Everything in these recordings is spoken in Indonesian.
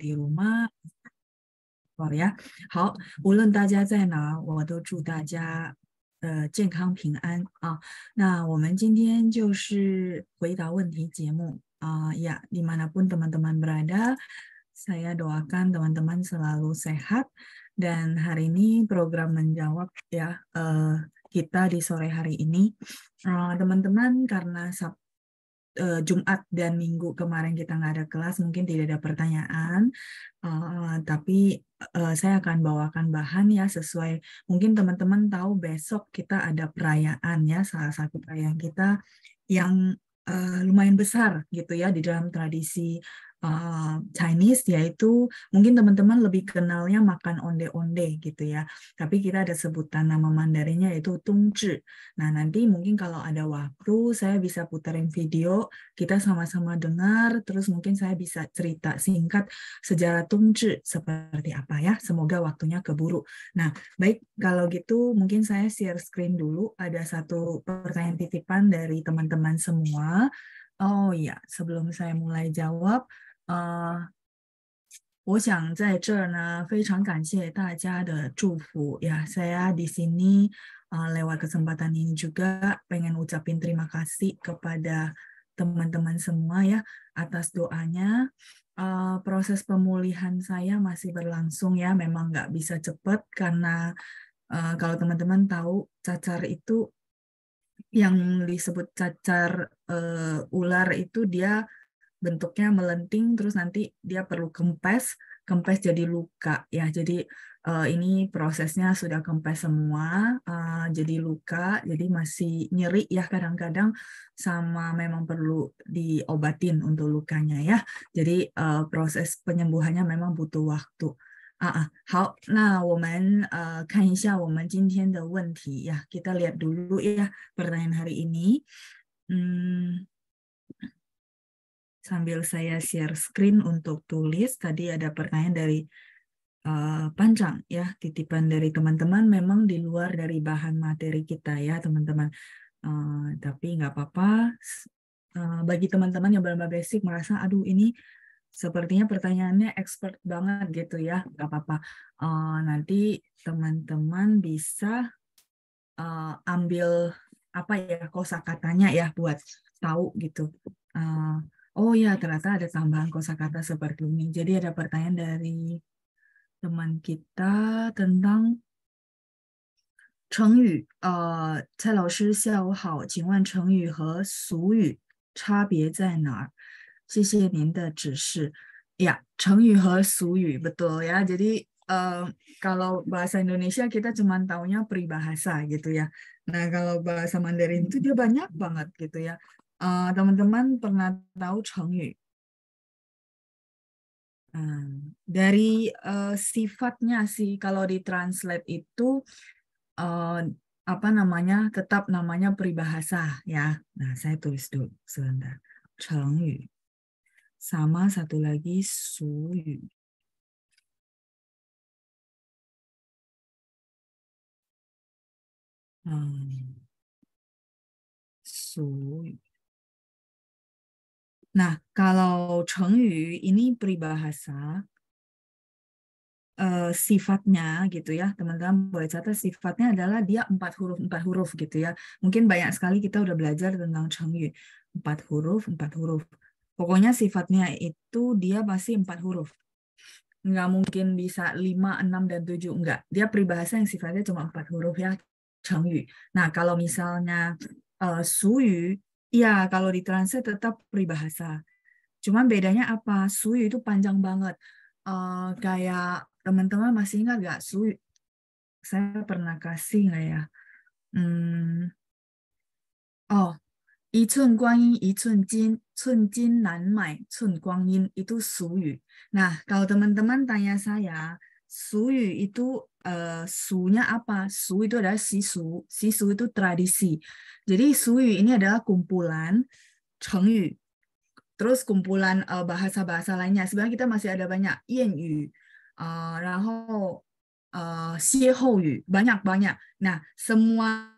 di rumah ya. 好，无论大家在哪，我都祝大家呃健康平安啊。那我们今天就是回答问题节目啊呀，dimanapun teman-teman berada, saya doakan teman-teman selalu sehat dan hari ini program menjawab ya uh, kita di sore hari ini teman-teman uh, karena Sab uh, Jumat dan Minggu kemarin kita nggak ada kelas, mungkin tidak ada pertanyaan, uh, tapi uh, saya akan bawakan bahan ya sesuai. Mungkin teman-teman tahu besok kita ada perayaan ya, salah satu perayaan kita yang uh, lumayan besar gitu ya di dalam tradisi uh, Chinese yaitu mungkin teman-teman lebih kenalnya makan onde-onde gitu ya. Tapi kita ada sebutan nama Mandarinnya yaitu tungzhi. Nah, nanti mungkin kalau ada waktu saya bisa putarin video, kita sama-sama dengar terus mungkin saya bisa cerita singkat sejarah tungzhi seperti apa ya. Semoga waktunya keburu. Nah, baik kalau gitu mungkin saya share screen dulu ada satu pertanyaan titipan dari teman-teman semua. Oh iya, sebelum saya mulai jawab, 呃，我想在这儿呢，非常感谢大家的祝福呀。Saya di sini uh, lewat kesempatan ini juga pengen ucapin terima kasih kepada teman-teman semua ya atas doanya. Uh, proses pemulihan saya masih berlangsung ya, memang nggak bisa cepat karena uh, kalau teman-teman tahu cacar itu yang disebut cacar uh, ular itu dia bentuknya melenting terus nanti dia perlu kempes kempes jadi luka ya jadi uh, ini prosesnya sudah kempes semua uh, jadi luka jadi masih nyeri ya kadang-kadang sama memang perlu diobatin untuk lukanya ya jadi uh, proses penyembuhannya memang butuh waktu 啊啊，好，那我们呃看一下我们今天的问题呀，kita lihat dulu ya pertanyaan hari ini. Hmm, sambil saya share screen untuk tulis. Tadi ada pertanyaan dari uh, Panjang ya, titipan dari teman-teman memang di luar dari bahan materi kita ya teman-teman. Uh, tapi nggak apa-apa. Uh, bagi teman-teman yang belum basic merasa, aduh ini sepertinya pertanyaannya expert banget gitu ya, nggak apa-apa. Uh, nanti teman-teman bisa uh, ambil apa ya kosakatanya ya buat tahu gitu. Uh, Oh ya, ternyata ada tambahan kosakata seperti ini. Jadi ada pertanyaan dari teman kita tentang 成语。呃，蔡老师下午好，请问成语和俗语差别在哪儿？谢谢您的指示。Ya, 成语 和俗语 betul ya. Jadi uh, kalau bahasa Indonesia kita cuma taunya peribahasa gitu ya. Nah, kalau bahasa Mandarin itu dia banyak banget gitu ya. Uh, teman-teman pernah tahu Chengyu? Uh, dari uh, sifatnya sih kalau ditranslate itu uh, apa namanya tetap namanya peribahasa ya. Nah saya tulis dulu sebentar. Chengyu sama satu lagi Suyu. Hmm. Nah, kalau Chengyu ini peribahasa uh, sifatnya gitu ya, teman-teman boleh catat sifatnya adalah dia empat huruf empat huruf gitu ya. Mungkin banyak sekali kita udah belajar tentang Chengyu empat huruf empat huruf. Pokoknya sifatnya itu dia pasti empat huruf. Nggak mungkin bisa lima, enam dan tujuh enggak. Dia peribahasa yang sifatnya cuma empat huruf ya, Chengyu. Nah, kalau misalnya uh, Suyu Iya, kalau di translate tetap peribahasa. Cuman bedanya apa? Suyu itu panjang banget. Uh, kayak teman-teman masih ingat gak suyu? Saya pernah kasih nggak ya? Hmm. Oh, yi cun guangyin, yi cun jin, cun jin nan mai, cun guangyin itu suyu. Nah, kalau teman-teman tanya saya, suyu itu uh, sunya apa? Su itu adalah sisu, sisu itu tradisi. Jadi suyu ini adalah kumpulan chengyu, terus kumpulan uh, bahasa-bahasa lainnya. Sebenarnya kita masih ada banyak yanyu, uh, 然后 uh, 歇后语 banyak banyak. Nah semua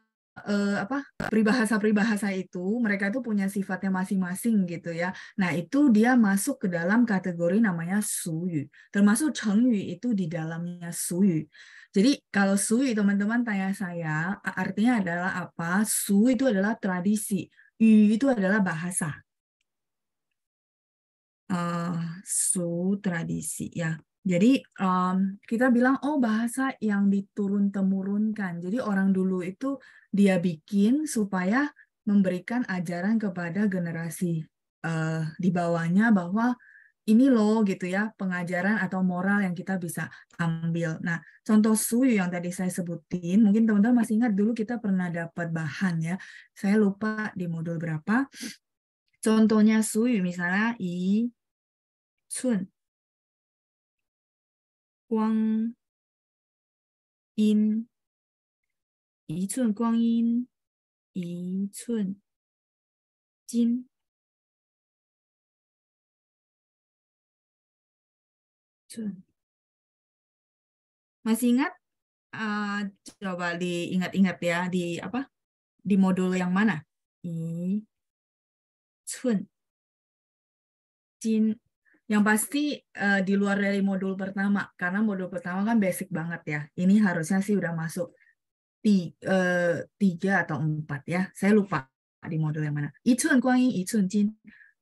eh, apa peribahasa-peribahasa itu mereka itu punya sifatnya masing-masing gitu ya. Nah, itu dia masuk ke dalam kategori namanya suyu. Termasuk chengyu itu di dalamnya suyu. Jadi kalau suyu teman-teman tanya saya, artinya adalah apa? Su itu adalah tradisi, yu itu adalah bahasa. Uh, su tradisi ya. Jadi um, kita bilang oh bahasa yang diturun temurunkan. Jadi orang dulu itu dia bikin supaya memberikan ajaran kepada generasi uh, di bawahnya bahwa ini loh gitu ya pengajaran atau moral yang kita bisa ambil. Nah contoh suyu yang tadi saya sebutin, mungkin teman-teman masih ingat dulu kita pernah dapat bahan ya. Saya lupa di modul berapa. Contohnya suyu misalnya i sun 光阴，一寸光阴一寸金。Masih ingat? Uh, coba diingat-ingat ya di apa? Di modul yang mana? I, cun, jin, yang pasti uh, di luar dari modul pertama, karena modul pertama kan basic banget ya. Ini harusnya sih udah masuk eh, tiga atau empat ya. Saya lupa di modul yang mana. Ichun kuangin, ichun jin.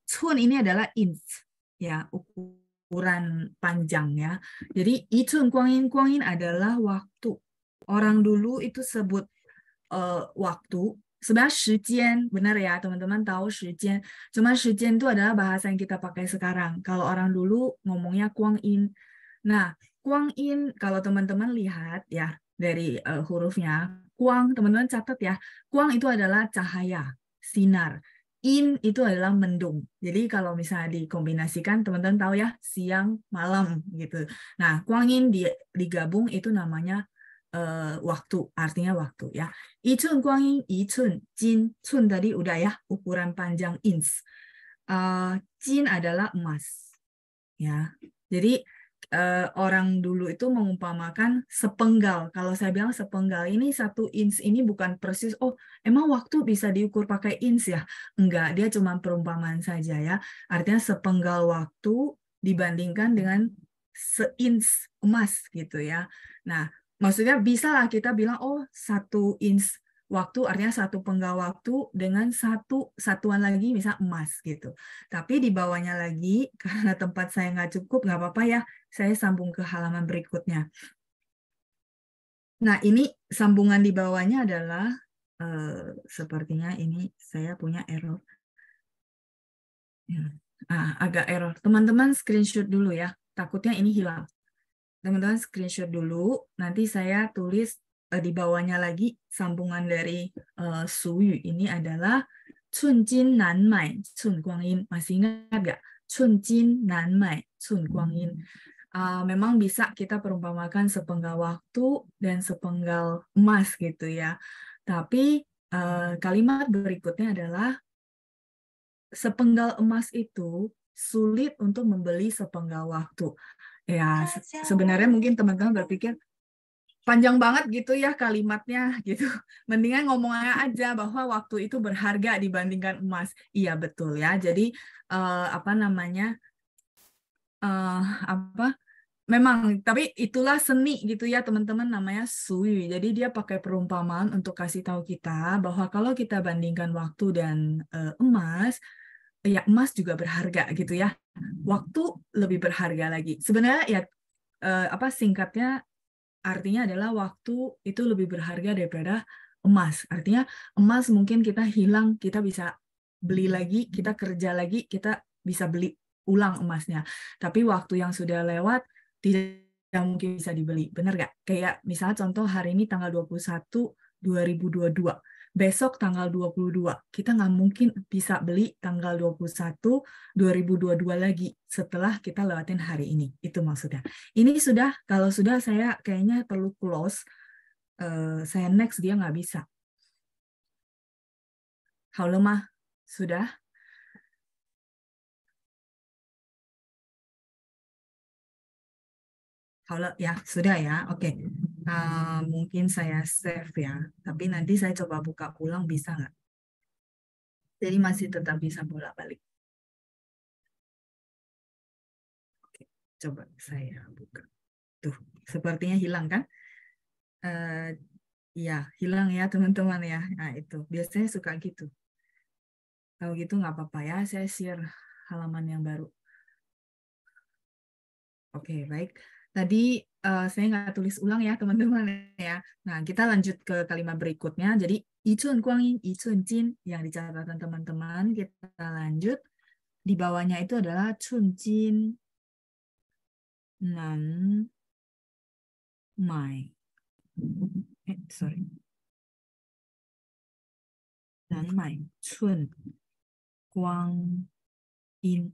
Cun ini adalah inch, ya ukuran panjang ya. Jadi ichun kuangin, kuangin adalah waktu. Orang dulu itu sebut uh, waktu sebenarnya shijian benar ya teman-teman tahu shijian cuma shijian itu adalah bahasa yang kita pakai sekarang. Kalau orang dulu ngomongnya kuang in. Nah kuang in kalau teman-teman lihat ya dari uh, hurufnya kuang teman-teman catat ya. Kuang itu adalah cahaya sinar. In itu adalah mendung. Jadi kalau misalnya dikombinasikan, teman-teman tahu ya, siang, malam gitu. Nah, kuang in digabung itu namanya waktu, artinya waktu ya. Ichun guangin, ichun, jin, chun tadi udah ya, ukuran panjang inch. Uh, jin adalah emas. Ya. Jadi uh, orang dulu itu mengumpamakan sepenggal. Kalau saya bilang sepenggal ini satu inch ini bukan persis, oh emang waktu bisa diukur pakai inch ya? Enggak, dia cuma perumpamaan saja ya. Artinya sepenggal waktu dibandingkan dengan se-inch emas gitu ya. Nah, maksudnya bisa lah kita bilang oh satu inch waktu artinya satu penggal waktu dengan satu satuan lagi misal emas gitu. Tapi di bawahnya lagi karena tempat saya nggak cukup nggak apa-apa ya saya sambung ke halaman berikutnya. Nah ini sambungan di bawahnya adalah uh, sepertinya ini saya punya error. Ya, ah, agak error. Teman-teman screenshot dulu ya. Takutnya ini hilang teman-teman screenshot dulu. Nanti saya tulis uh, di bawahnya lagi sambungan dari uh, suyu ini adalah Cun Jin Nan Mai Cun Guangyin. Masih ingat nggak? Cun Jin Nan Mai Cun Guangyin. Uh, memang bisa kita perumpamakan sepenggal waktu dan sepenggal emas gitu ya. Tapi uh, kalimat berikutnya adalah sepenggal emas itu sulit untuk membeli sepenggal waktu. Ya, sebenarnya mungkin teman-teman berpikir panjang banget gitu ya kalimatnya gitu. Mendingan ngomongnya aja bahwa waktu itu berharga dibandingkan emas. Iya betul ya. Jadi uh, apa namanya? Uh, apa? Memang, tapi itulah seni gitu ya teman-teman namanya sui. Jadi dia pakai perumpamaan untuk kasih tahu kita bahwa kalau kita bandingkan waktu dan uh, emas, ya emas juga berharga gitu ya waktu lebih berharga lagi. Sebenarnya ya eh, apa singkatnya artinya adalah waktu itu lebih berharga daripada emas. Artinya emas mungkin kita hilang, kita bisa beli lagi, kita kerja lagi, kita bisa beli ulang emasnya. Tapi waktu yang sudah lewat tidak mungkin bisa dibeli. Benar nggak? Kayak misalnya contoh hari ini tanggal 21 2022 besok tanggal 22. Kita nggak mungkin bisa beli tanggal 21 2022 lagi setelah kita lewatin hari ini. Itu maksudnya. Ini sudah, kalau sudah saya kayaknya perlu close. Uh, saya next dia nggak bisa. Halo mah, sudah? Halo ya, sudah ya. Oke. Okay. Uh, mungkin saya save ya, tapi nanti saya coba buka ulang bisa nggak? Jadi masih tetap bisa bolak-balik. Oke, coba saya buka. Tuh, sepertinya hilang kan? Uh, ya, hilang ya teman-teman ya. Nah itu, biasanya suka gitu. Kalau gitu nggak apa-apa ya, saya share halaman yang baru. Oke, baik. Tadi uh, saya nggak tulis ulang ya teman-teman ya. Nah kita lanjut ke kalimat berikutnya. Jadi Ichun Guangyin, Ichun Jin yang dicatatkan teman-teman. Kita lanjut. Di bawahnya itu adalah Chun Jin Nan Mai. Eh, sorry. Nan Mai Chun Guang Yin.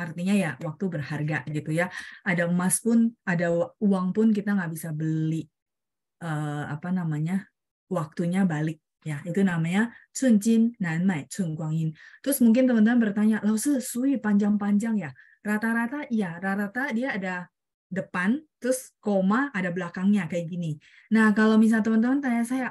artinya ya waktu berharga gitu ya. Ada emas pun ada uang pun kita nggak bisa beli uh, apa namanya waktunya balik ya. Itu namanya cunjin nan mai cun guangin terus mungkin teman-teman bertanya lo sui panjang-panjang ya? Rata-rata iya rata-rata dia ada depan terus koma ada belakangnya kayak gini. Nah kalau misalnya teman-teman tanya saya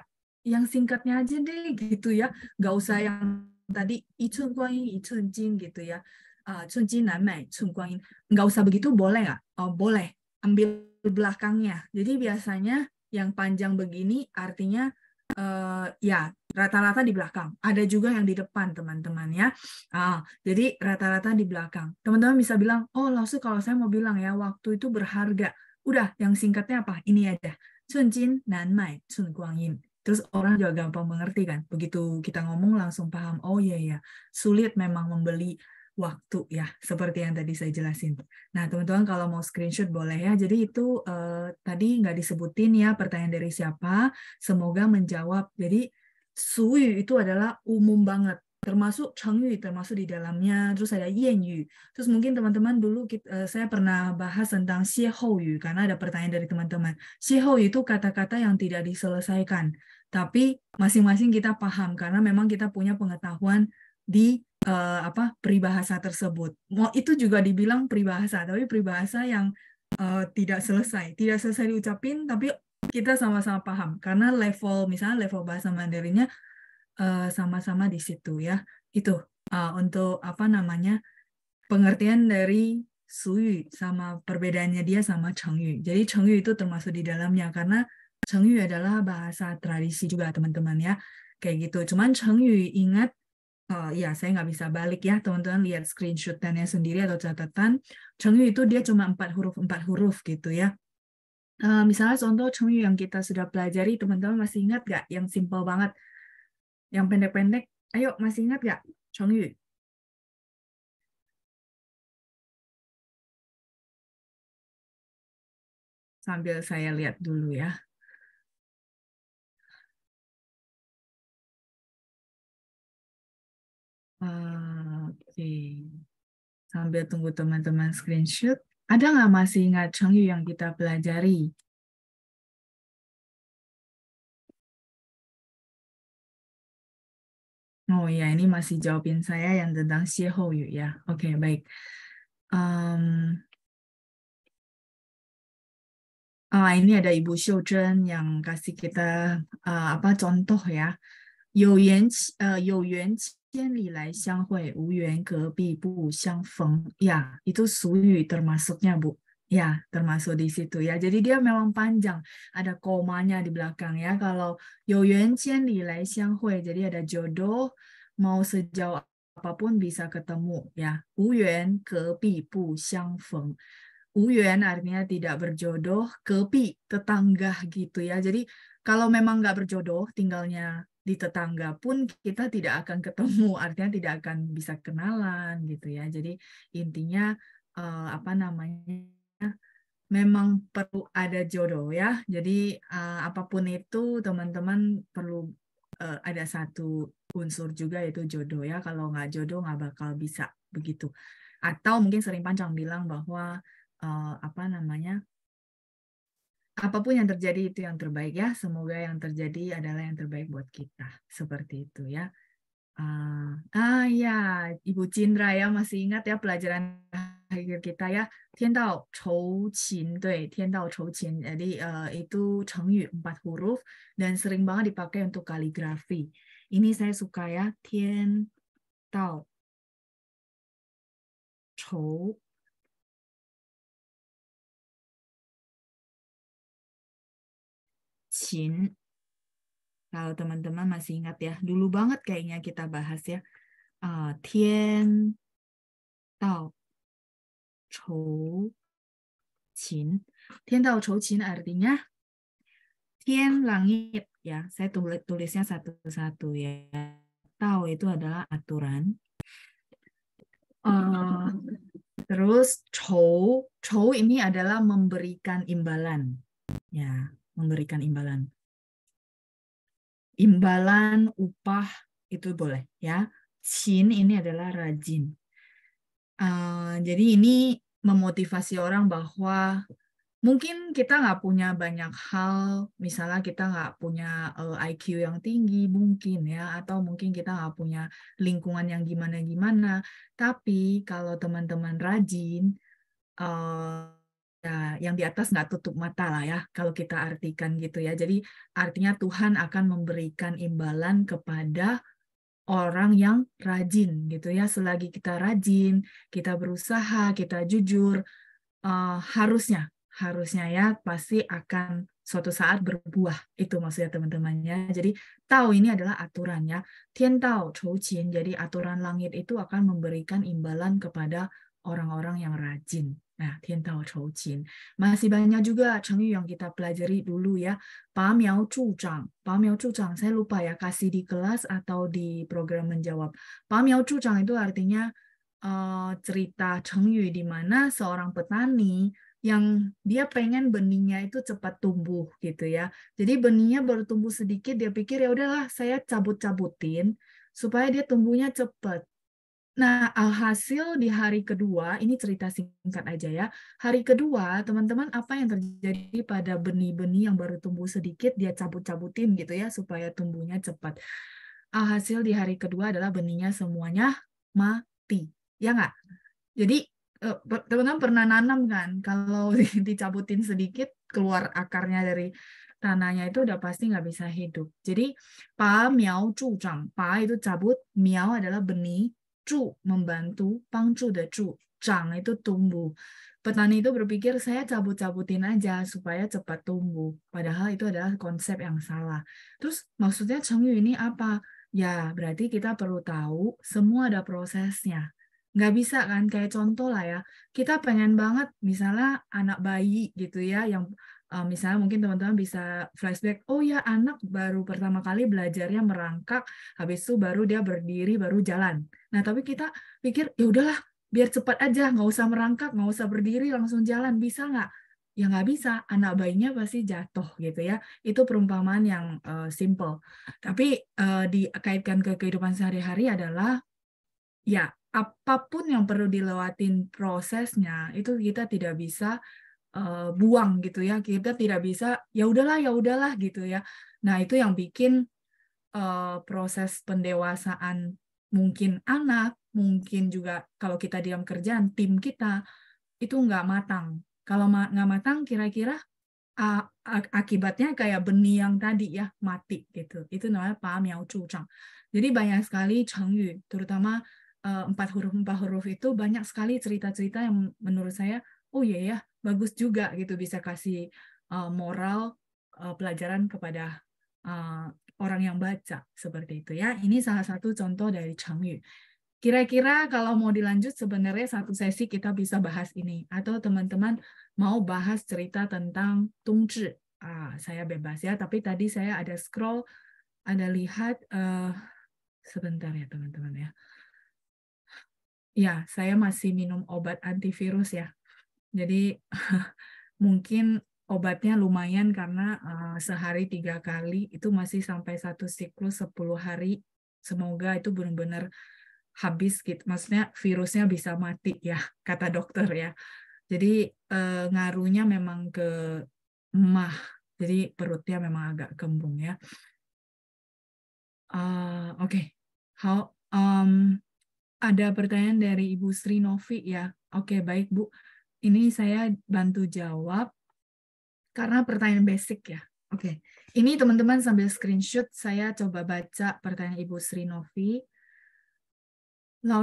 yang singkatnya aja deh gitu ya. Nggak usah yang tadi icun guangin icun jin gitu ya uh, Cunci Nanmai, Guangyin. Nggak usah begitu, boleh nggak? Oh, boleh. Ambil belakangnya. Jadi biasanya yang panjang begini artinya uh, ya rata-rata di belakang. Ada juga yang di depan, teman-teman ya. Ah, jadi rata-rata di belakang. Teman-teman bisa bilang, oh langsung kalau saya mau bilang ya, waktu itu berharga. Udah, yang singkatnya apa? Ini aja. Cunjin Nanmai, Cun Guangyin. Terus orang juga gampang mengerti kan. Begitu kita ngomong langsung paham, oh iya ya, sulit memang membeli waktu ya, seperti yang tadi saya jelasin. Nah, teman-teman kalau mau screenshot boleh ya. Jadi itu uh, tadi nggak disebutin ya pertanyaan dari siapa. Semoga menjawab. Jadi suyu itu adalah umum banget termasuk chengyu termasuk di dalamnya terus ada yanyu terus mungkin teman-teman dulu kita, uh, saya pernah bahas tentang yu karena ada pertanyaan dari teman-teman yu itu kata-kata yang tidak diselesaikan tapi masing-masing kita paham karena memang kita punya pengetahuan di uh, apa peribahasa tersebut. Mau itu juga dibilang peribahasa, tapi peribahasa yang uh, tidak selesai, tidak selesai diucapin, tapi kita sama-sama paham karena level misalnya level bahasa Mandarinnya sama sama-sama di situ ya. Itu uh, untuk apa namanya pengertian dari suyu sama perbedaannya dia sama chengyu. Jadi chengyu itu termasuk di dalamnya karena chengyu adalah bahasa tradisi juga teman-teman ya. Kayak gitu. Cuman chengyu ingat uh, ya saya nggak bisa balik ya teman-teman lihat screenshotannya sendiri atau catatan. Chengyu itu dia cuma empat huruf empat huruf gitu ya. Uh, misalnya contoh Chengyu yang kita sudah pelajari teman-teman masih ingat nggak yang simple banget? Yang pendek-pendek ayo masih ingat nggak? Chengyu. Sambil saya lihat dulu ya Oke. Sambil tunggu teman-teman screenshot. Ada nggak masih ingat Chengyu yang kita pelajari? Oh ya, ini masih jawabin saya yang tentang Xiehoyu ya. Oke, okay, baik. Um, ah, ini ada Ibu Xiu Zhen yang kasih kita uh, apa contoh ya. 有缘呃有缘 千里来相会，无缘隔壁不相逢. Ya, itu suyu termasuknya, Bu. Ya, termasuk di situ ya. Jadi dia memang panjang, ada komanya di belakang ya. Kalau 有缘千里来相会, jadi ada jodoh, mau sejauh apapun bisa ketemu ya. 无缘隔壁不相逢. 无缘 artinya tidak berjodoh, 隔壁 tetangga gitu ya. Jadi kalau memang nggak berjodoh, tinggalnya di tetangga pun kita tidak akan ketemu, artinya tidak akan bisa kenalan gitu ya. Jadi intinya uh, apa namanya memang perlu ada jodoh ya. Jadi uh, apa pun itu teman-teman perlu uh, ada satu unsur juga yaitu jodoh ya. Kalau nggak jodoh nggak bakal bisa begitu. Atau mungkin sering panjang bilang bahwa uh, apa namanya apa pun yang terjadi itu yang terbaik ya. Semoga yang terjadi adalah yang terbaik buat kita. Seperti itu ya. Uh, ah ya, Ibu Cindra ya masih ingat ya pelajaran akhir kita ya. Tiandao chou qin, dui, tiandao chou qin. Jadi uh, itu cengyu empat huruf dan sering banget dipakai untuk kaligrafi. Ini saya suka ya, tian tao chou qin kalau teman-teman masih ingat ya, dulu banget kayaknya kita bahas ya. Uh, tian, tao, chou, qin. Tian, tao, chou, qin artinya tian langit ya. Saya tulis tulisnya satu-satu ya. Tao itu adalah aturan. Uh, terus chou, chou ini adalah memberikan imbalan. Ya, memberikan imbalan imbalan upah itu boleh ya. Qin ini adalah rajin. Uh, jadi ini memotivasi orang bahwa mungkin kita nggak punya banyak hal, misalnya kita nggak punya uh, eh, IQ yang tinggi mungkin ya, atau mungkin kita nggak punya lingkungan yang gimana-gimana. Tapi kalau teman-teman rajin, uh, ya yang di atas nggak tutup mata lah ya kalau kita artikan gitu ya. Jadi artinya Tuhan akan memberikan imbalan kepada orang yang rajin gitu ya. Selagi kita rajin kita berusaha kita jujur uh, harusnya harusnya ya pasti akan suatu saat berbuah. Itu maksudnya teman-temannya jadi tahu ini adalah aturannya tian tao chou jadi aturan langit itu akan memberikan imbalan kepada orang-orang yang rajin Nah, Tiantao Chou Qin. Masih banyak juga cengyu yang kita pelajari dulu ya. Pa miao chu zhang. Pa miao chu zhang, saya lupa ya, kasih di kelas atau di program menjawab. Pa miao chu zhang itu artinya uh, cerita cengyu di mana seorang petani yang dia pengen benihnya itu cepat tumbuh gitu ya. Jadi benihnya baru tumbuh sedikit, dia pikir ya udahlah saya cabut-cabutin supaya dia tumbuhnya cepat. Nah, alhasil di hari kedua, ini cerita singkat aja ya. Hari kedua, teman-teman, apa yang terjadi pada benih-benih yang baru tumbuh sedikit, dia cabut-cabutin gitu ya, supaya tumbuhnya cepat. Alhasil di hari kedua adalah benihnya semuanya mati. Ya nggak? Jadi, eh, teman-teman pernah nanam kan, kalau dicabutin sedikit, keluar akarnya dari tanahnya itu udah pasti nggak bisa hidup. Jadi, pa miao zhang, pa itu cabut, miao adalah benih, 助 membantu, pangcu de cu, cang itu tumbuh. Petani itu berpikir saya cabut-cabutin aja supaya cepat tumbuh. Padahal itu adalah konsep yang salah. Terus maksudnya cengyu ini apa? Ya berarti kita perlu tahu semua ada prosesnya. Nggak bisa kan, kayak contoh lah ya, kita pengen banget misalnya anak bayi gitu ya, yang uh, misalnya mungkin teman-teman bisa flashback, oh ya anak baru pertama kali belajarnya merangkak, habis itu baru dia berdiri, baru jalan. Nah tapi kita pikir ya udahlah, biar cepat aja, nggak usah merangkak, nggak usah berdiri, langsung jalan, bisa nggak? Ya nggak bisa, anak bayinya pasti jatuh gitu ya. Itu perumpamaan yang uh, simple. Tapi uh, dikaitkan ke kehidupan sehari-hari adalah ya apa pun yang perlu dilewatin prosesnya itu kita tidak bisa uh, buang gitu ya kita tidak bisa ya udahlah ya udahlah gitu ya. Nah itu yang bikin uh, proses pendewasaan mungkin anak mungkin juga kalau kita diam kerjaan tim kita itu nggak matang. Kalau nggak matang kira-kira akibatnya kayak benih yang tadi ya mati gitu. Itu namanya pa miao chang. Jadi banyak sekali chengyu terutama uh, empat huruf empat huruf itu banyak sekali cerita-cerita yang menurut saya oh iya ya bagus juga gitu bisa kasih moral pelajaran kepada orang yang baca seperti itu ya. Ini salah satu contoh dari Changyu. Kira-kira kalau mau dilanjut sebenarnya satu sesi kita bisa bahas ini atau teman-teman mau bahas cerita tentang Tungzhi. Ah, saya bebas ya, tapi tadi saya ada scroll, ada lihat uh, sebentar ya teman-teman ya. Ya, saya masih minum obat antivirus ya. Jadi mungkin obatnya lumayan karena uh, sehari tiga kali itu masih sampai satu siklus 10 hari. Semoga itu benar-benar habis gitu. Maksudnya virusnya bisa mati ya, kata dokter ya. Jadi uh, ngaruhnya memang ke mah. Jadi perutnya memang agak kembung ya. Uh, Oke, okay. how um, ada pertanyaan dari Ibu Sri Novi ya. Oke, okay, baik Bu. Ini saya bantu jawab karena pertanyaan basic ya. Oke, okay. ini teman-teman sambil screenshot saya coba baca pertanyaan Ibu Sri Novi. Lao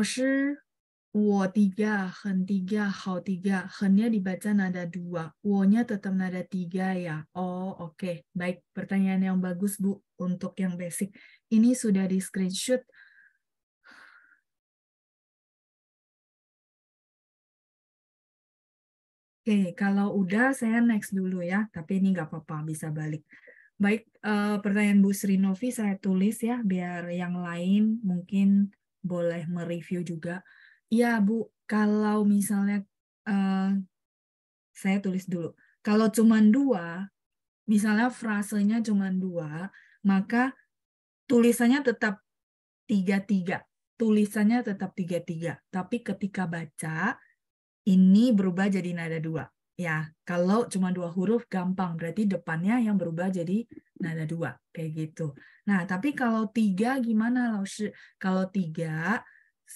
wo tiga, hen tiga, hao tiga. Hennya dibaca nada dua, wo-nya tetap nada tiga ya. Oh, oke. Okay. Baik, pertanyaan yang bagus Bu untuk yang basic. Ini sudah di screenshot Oke, kalau udah saya next dulu ya, tapi ini nggak apa-apa, bisa balik. Baik, uh, pertanyaan Bu Sri Novi saya tulis ya, biar yang lain mungkin boleh mereview juga. Iya Bu, kalau misalnya uh, saya tulis dulu. Kalau cuma dua, misalnya frasenya cuma dua, maka tulisannya tetap tiga-tiga. Tulisannya tetap tiga-tiga. Tapi ketika baca, ini berubah jadi nada dua. Ya, kalau cuma dua huruf gampang, berarti depannya yang berubah jadi nada dua, kayak gitu. Nah, tapi kalau tiga gimana, Laushi? Kalau tiga,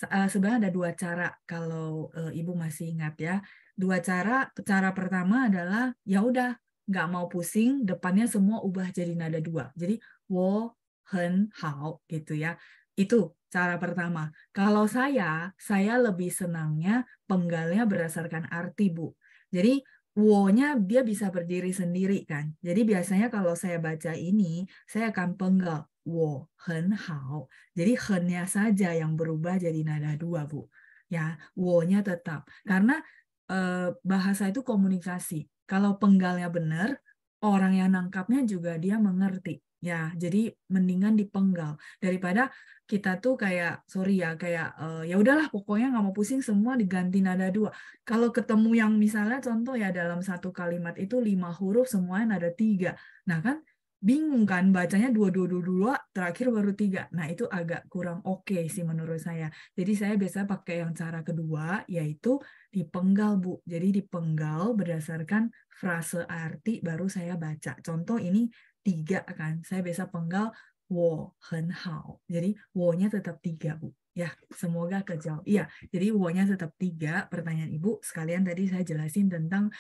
eh, sebenarnya ada dua cara kalau uh, Ibu masih ingat ya. Dua cara, cara pertama adalah ya udah nggak mau pusing, depannya semua ubah jadi nada dua. Jadi wo, hen, hao gitu ya. Itu cara pertama. Kalau saya, saya lebih senangnya penggalnya berdasarkan arti, Bu. Jadi wo-nya dia bisa berdiri sendiri kan. Jadi biasanya kalau saya baca ini, saya akan penggal wo hen hao. Jadi hen-nya saja yang berubah jadi nada dua, Bu. Ya, wo-nya tetap. Karena eh, bahasa itu komunikasi. Kalau penggalnya benar, orang yang nangkapnya juga dia mengerti. Ya, jadi mendingan dipenggal daripada kita tuh kayak sorry ya kayak uh, ya udahlah pokoknya nggak mau pusing semua diganti nada dua. Kalau ketemu yang misalnya contoh ya dalam satu kalimat itu lima huruf semuanya nada tiga. Nah kan bingung kan bacanya dua dua dua dua terakhir baru tiga. Nah itu agak kurang oke okay sih menurut saya. Jadi saya biasa pakai yang cara kedua yaitu dipenggal bu. Jadi dipenggal berdasarkan frase arti baru saya baca. Contoh ini tiga kan. Saya biasa penggal wo hen hao. Jadi wo-nya tetap tiga, Bu. Ya, semoga kejawab. Iya, jadi wo-nya tetap tiga. Pertanyaan Ibu sekalian tadi saya jelasin tentang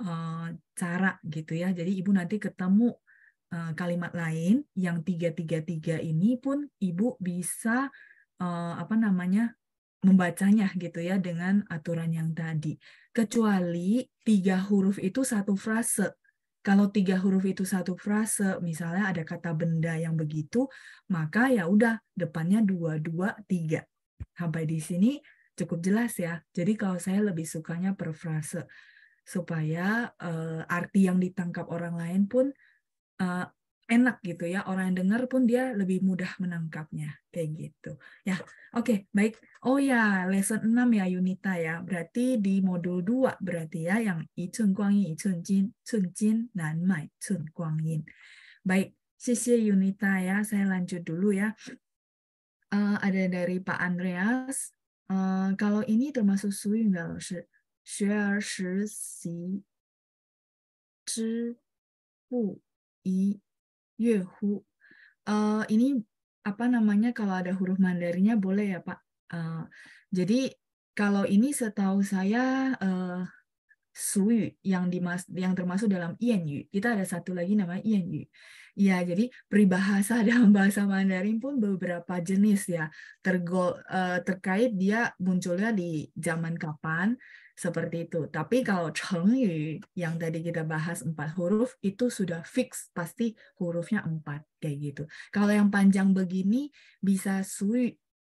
uh, cara gitu ya. Jadi Ibu nanti ketemu uh, kalimat lain yang tiga tiga tiga ini pun Ibu bisa uh, apa namanya membacanya gitu ya dengan aturan yang tadi. Kecuali tiga huruf itu satu frase kalau tiga huruf itu satu frase, misalnya ada kata benda yang begitu, maka ya udah depannya dua, dua, tiga. Sampai di sini cukup jelas ya. Jadi kalau saya lebih sukanya per frase supaya uh, arti yang ditangkap orang lain pun uh, enak gitu ya orang yang dengar pun dia lebih mudah menangkapnya kayak gitu ya oke okay, baik oh ya lesson 6 ya Yunita ya berarti di modul 2 berarti ya yang Ichun Guangyin Ichun Jin Chun Jin Nan Mai Chun Guangyin baik sisi Yunita ya saya lanjut dulu ya uh, ada dari Pak Andreas uh, kalau ini termasuk suyu enggak sih 学而时习之不宜 Yehu. Uh, ini apa namanya kalau ada huruf Mandarinnya boleh ya Pak. Uh, jadi kalau ini setahu saya uh, suyu yang dimas yang termasuk dalam Yu. Kita ada satu lagi namanya Yu. Ya, jadi peribahasa dalam bahasa Mandarin pun beberapa jenis ya. Tergol, uh, terkait dia munculnya di zaman kapan, seperti itu. Tapi kalau chengyu yang tadi kita bahas empat huruf itu sudah fix pasti hurufnya empat kayak gitu. Kalau yang panjang begini bisa suyu,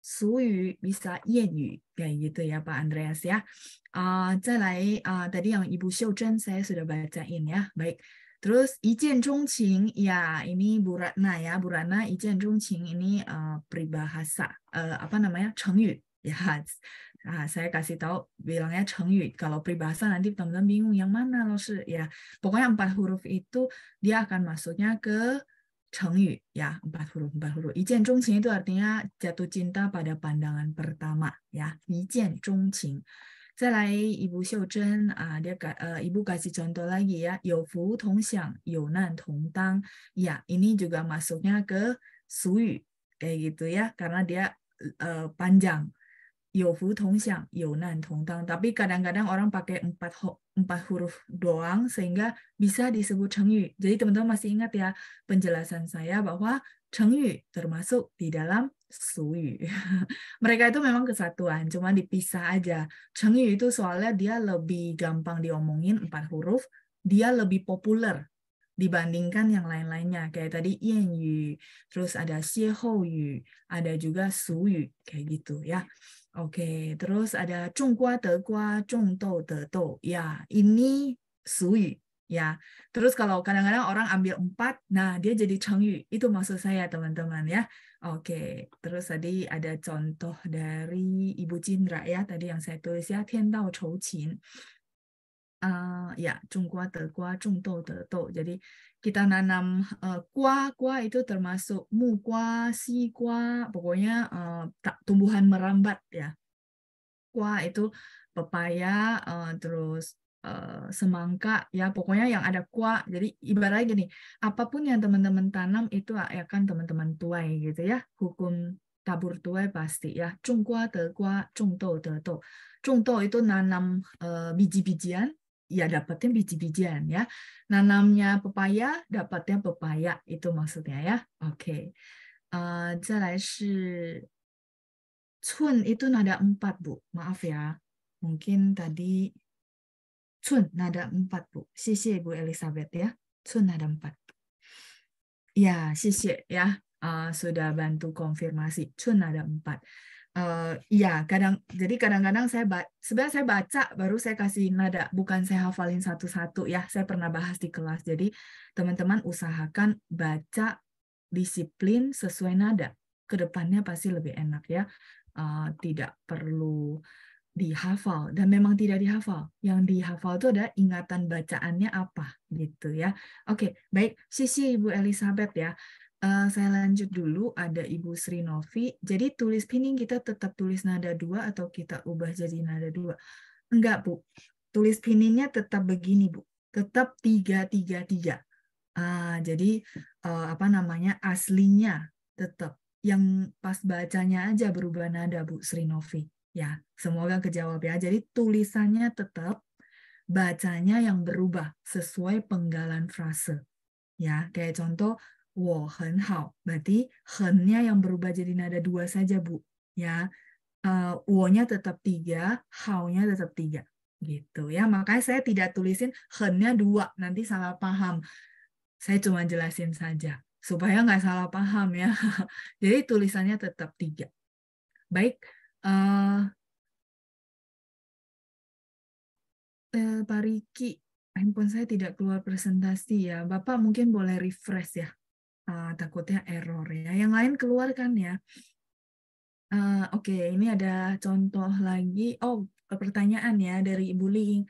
suyu bisa yanyu kayak gitu ya Pak Andreas ya. Uh, uh, tadi yang Ibu Xiuzhen saya sudah bacain ya. Baik. Terus ijen ya ini Bu Ratna ya Bu Ratna ijen ini uh, peribahasa uh, apa namanya chengyu ya ah saya kasih tahu bilangnya cengyu kalau peribahasa nanti teman-teman bingung yang mana loh ya pokoknya empat huruf itu dia akan masuknya ke cengyu ya empat huruf empat huruf ijen zhongqing itu artinya jatuh cinta pada pandangan pertama ya ijen zhongqing Saya ibu Xiuzhen, ah dia uh, ibu kasih contoh lagi ya you fu tong xiang you nan tong tang ya ini juga masuknya ke suyu kayak gitu ya karena dia uh, panjang 有福同享，有难同当. Tapi kadang-kadang orang pakai empat empat huruf doang sehingga bisa disebut cengyu. Jadi teman-teman masih ingat ya penjelasan saya bahwa cengyu termasuk di dalam suyu. Mereka itu memang kesatuan, cuma dipisah aja. Cengyu itu soalnya dia lebih gampang diomongin empat huruf, dia lebih populer dibandingkan yang lain-lainnya kayak tadi yu, terus ada yu, ada juga suyu kayak gitu ya. Oke, terus ada Zhonggua Degua, Zhongdou Dedou. Ya, ini suyu. Ya, terus kalau kadang-kadang orang ambil empat, nah dia jadi chengyu. Itu maksud saya teman-teman ya. Oke, terus tadi ada contoh dari Ibu Cindra ya, tadi yang saya tulis ya, Tian Dao Chou Qin. Uh, ya, Zhonggua Degua, Zhongdou Dedou. Jadi kita nanam uh, kuah, kuah itu termasuk mu si kuah, pokoknya uh, tumbuhan merambat ya. Kuah itu pepaya, uh, terus uh, semangka, ya pokoknya yang ada kuah. Jadi ibaratnya gini, apa pun yang teman-teman tanam itu akan teman-teman tuai gitu ya. Hukum tabur tuai pasti ya. Zhong kuah, de kuah, zhong dou, de dou. Zhong dou itu nanam uh, biji-bijian, ya dapatnya biji-bijian ya. Nanamnya pepaya, dapatnya pepaya itu maksudnya ya. Oke. Okay. Uh, 再来是 cun itu nada empat bu, maaf ya. Mungkin tadi cun nada empat bu. Sisi Bu Elizabeth ya. Cun nada empat. Ya, sisi ya. Uh, sudah bantu konfirmasi. Cun nada empat uh, iya kadang jadi kadang-kadang saya sebenarnya saya baca baru saya kasih nada. Bukan saya hafalin satu-satu ya saya pernah bahas di kelas. Jadi teman-teman usahakan baca disiplin sesuai nada. Ke depannya pasti lebih enak ya. Uh, tidak perlu dihafal. Dan memang tidak dihafal. Yang dihafal itu ada ingatan bacaannya apa gitu ya. Oke baik. Sisi Ibu Elizabeth ya Uh, saya lanjut dulu, ada Ibu Sri Novi. Jadi tulis pinning kita tetap tulis nada dua atau kita ubah jadi nada dua? Enggak, Bu. Tulis pinningnya tetap begini, Bu. Tetap tiga, tiga, tiga. Uh, jadi uh, apa namanya aslinya tetap yang pas bacanya aja berubah nada Bu Sri Novi. Ya, semoga kejawab ya. Jadi tulisannya tetap bacanya yang berubah sesuai penggalan frase. Ya, kayak contoh wo hen hao. Berarti hennya yang berubah jadi nada dua saja, Bu. Ya, uh, wo-nya tetap tiga, hao-nya tetap tiga. Gitu ya, makanya saya tidak tulisin hennya dua, nanti salah paham. Saya cuma jelasin saja, supaya nggak salah paham ya. jadi tulisannya tetap tiga. Baik, uh, eh, Pak Riki, handphone saya tidak keluar presentasi ya. Bapak mungkin boleh refresh ya uh, takutnya error ya. Yang lain keluar kan ya. Uh, Oke, okay, ini ada contoh lagi. Oh, pertanyaan ya dari Ibu Ling.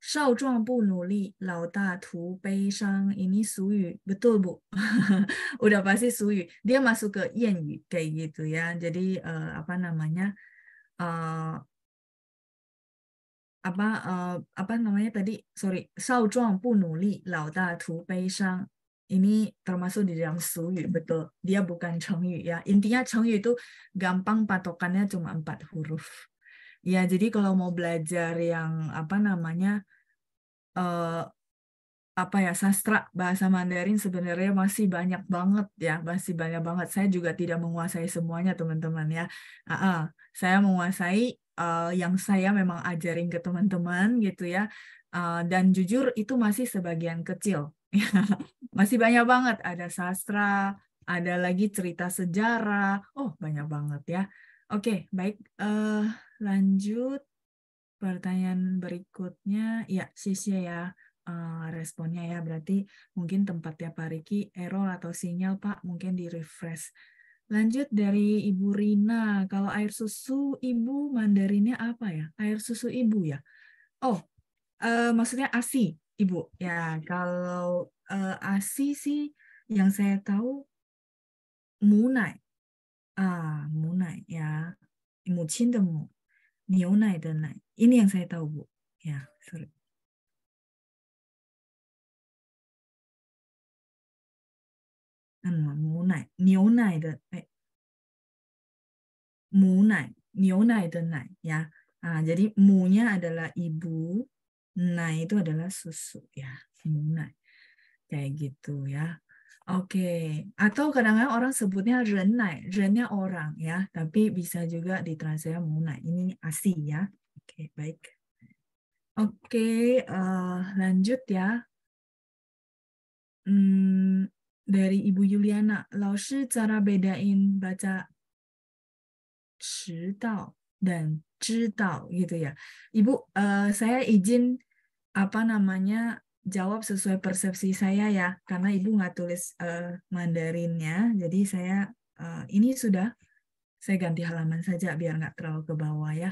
Shao zhuang bu nu li, lao da tu bei shang. Ini suyu. Betul, Bu. Udah pasti suyu. Dia masuk ke yu kayak gitu ya. Jadi uh, apa namanya? Uh, apa uh, apa namanya tadi? Sorry. Shao zhuang bu nu li, lao da tu bei shang ini termasuk di dalam suyu betul. Dia bukan chengyu ya. Intinya chengyu itu gampang patokannya cuma empat huruf. Ya jadi kalau mau belajar yang apa namanya uh, apa ya sastra bahasa Mandarin sebenarnya masih banyak banget ya. Masih banyak banget. Saya juga tidak menguasai semuanya teman-teman ya. Uh -uh. saya menguasai uh, yang saya memang ajarin ke teman-teman gitu ya. Uh, dan jujur itu masih sebagian kecil masih banyak banget. Ada sastra, ada lagi cerita sejarah. Oh, banyak banget ya. Oke, baik. Uh, lanjut pertanyaan berikutnya. Ya, Sisya ya uh, responnya ya. Berarti mungkin tempatnya Pak Riki error atau sinyal Pak mungkin di refresh lanjut dari Ibu Rina. Kalau air susu Ibu Mandarinnya apa ya? Air susu Ibu ya? Oh, uh, maksudnya ASI ibu. Ya, kalau eh, uh, ASI sih yang saya tahu munai. Ah, munai ya. Ibu cinta mu. Nionai dan nai. Ini yang saya tahu, Bu. Ya, sorry. Munai, nionai de, eh, nai. munai, nionai dan nai, ya. Ah, jadi munya adalah ibu, nai itu adalah susu ya, munai. Kayak gitu ya. Oke, atau kadang-kadang orang sebutnya renai, rennya orang ya, tapi bisa juga ditranslate munai. Ini asi ya. Oke, baik. Oke, uh, lanjut ya. Hmm, dari Ibu Yuliana, Laushi cara bedain baca 迟到 dan 知道 gitu ya. Ibu, uh, saya izin apa namanya jawab sesuai persepsi saya ya, karena ibu nggak tulis uh, Mandarinnya, jadi saya uh, ini sudah saya ganti halaman saja biar nggak terlalu ke bawah ya.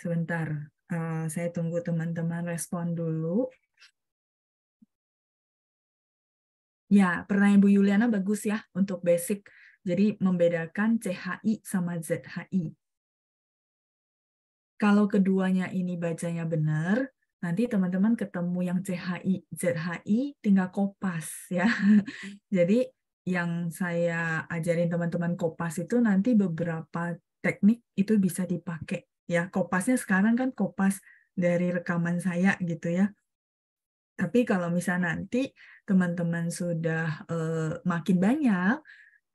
Sebentar, uh, saya tunggu teman-teman respon dulu. Ya, pertanyaan Bu Yuliana bagus ya untuk basic. Jadi membedakan CHI sama ZHI. Kalau keduanya ini bacanya benar, nanti teman-teman ketemu yang CHI, ZHI tinggal kopas ya. Jadi yang saya ajarin teman-teman kopas itu nanti beberapa teknik itu bisa dipakai ya. Kopasnya sekarang kan kopas dari rekaman saya gitu ya. Tapi kalau misalnya nanti teman-teman sudah uh, makin banyak,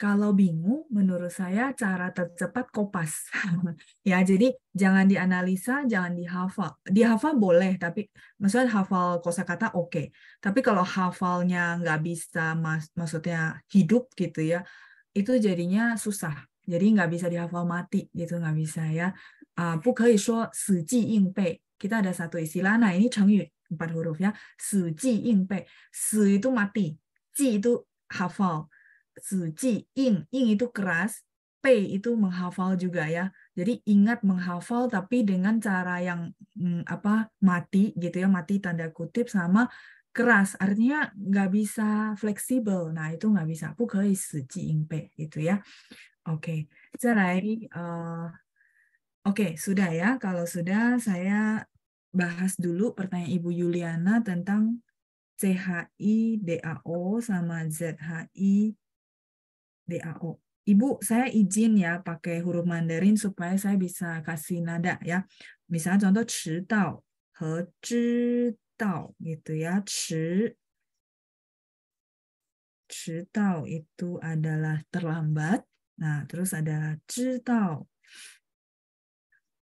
kalau bingung, menurut saya cara tercepat kopas. ya, jadi jangan dianalisa, jangan dihafal. Dihafal boleh, tapi maksudnya hafal kosakata oke. Okay. Tapi kalau hafalnya nggak bisa, mas, maksudnya hidup gitu ya, itu jadinya susah. Jadi nggak bisa dihafal mati gitu, nggak bisa ya. Uh, 不可以说死记硬背. Kita ada satu istilah, nah ini cengyu empat huruf ya. 死记硬背. 死 itu mati, 记 itu hafal Suci, ing, ing itu keras, pei itu menghafal juga ya. Jadi ingat menghafal tapi dengan cara yang hmm, apa mati gitu ya, mati tanda kutip sama keras. Artinya nggak bisa fleksibel. Nah itu nggak bisa. Aku ke suci ing pei itu ya. Oke, okay. uh, Oke, okay, sudah ya. Kalau sudah, saya bahas dulu pertanyaan Ibu Yuliana tentang CHI DAO sama ZHI DAO. Ibu, saya izin ya pakai huruf Mandarin supaya saya bisa kasih nada ya. Misalnya contoh cidao he gitu ya. Ci itu adalah terlambat. Nah, terus ada cidao.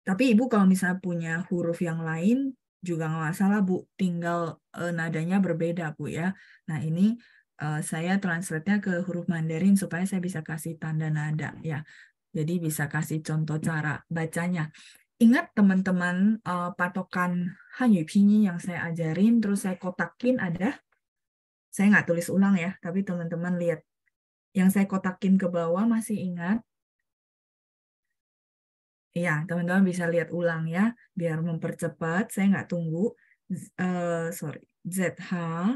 Tapi Ibu kalau misalnya punya huruf yang lain juga nggak masalah Bu, tinggal eh, nadanya berbeda Bu ya. Nah, ini uh, saya translate-nya ke huruf Mandarin supaya saya bisa kasih tanda nada ya. Jadi bisa kasih contoh cara bacanya. Ingat teman-teman uh, patokan Hanyu Pinyin yang saya ajarin, terus saya kotakin ada. Saya nggak tulis ulang ya, tapi teman-teman lihat. Yang saya kotakin ke bawah masih ingat? Iya, teman-teman bisa lihat ulang ya, biar mempercepat. Saya nggak tunggu. Uh, sorry, ZH,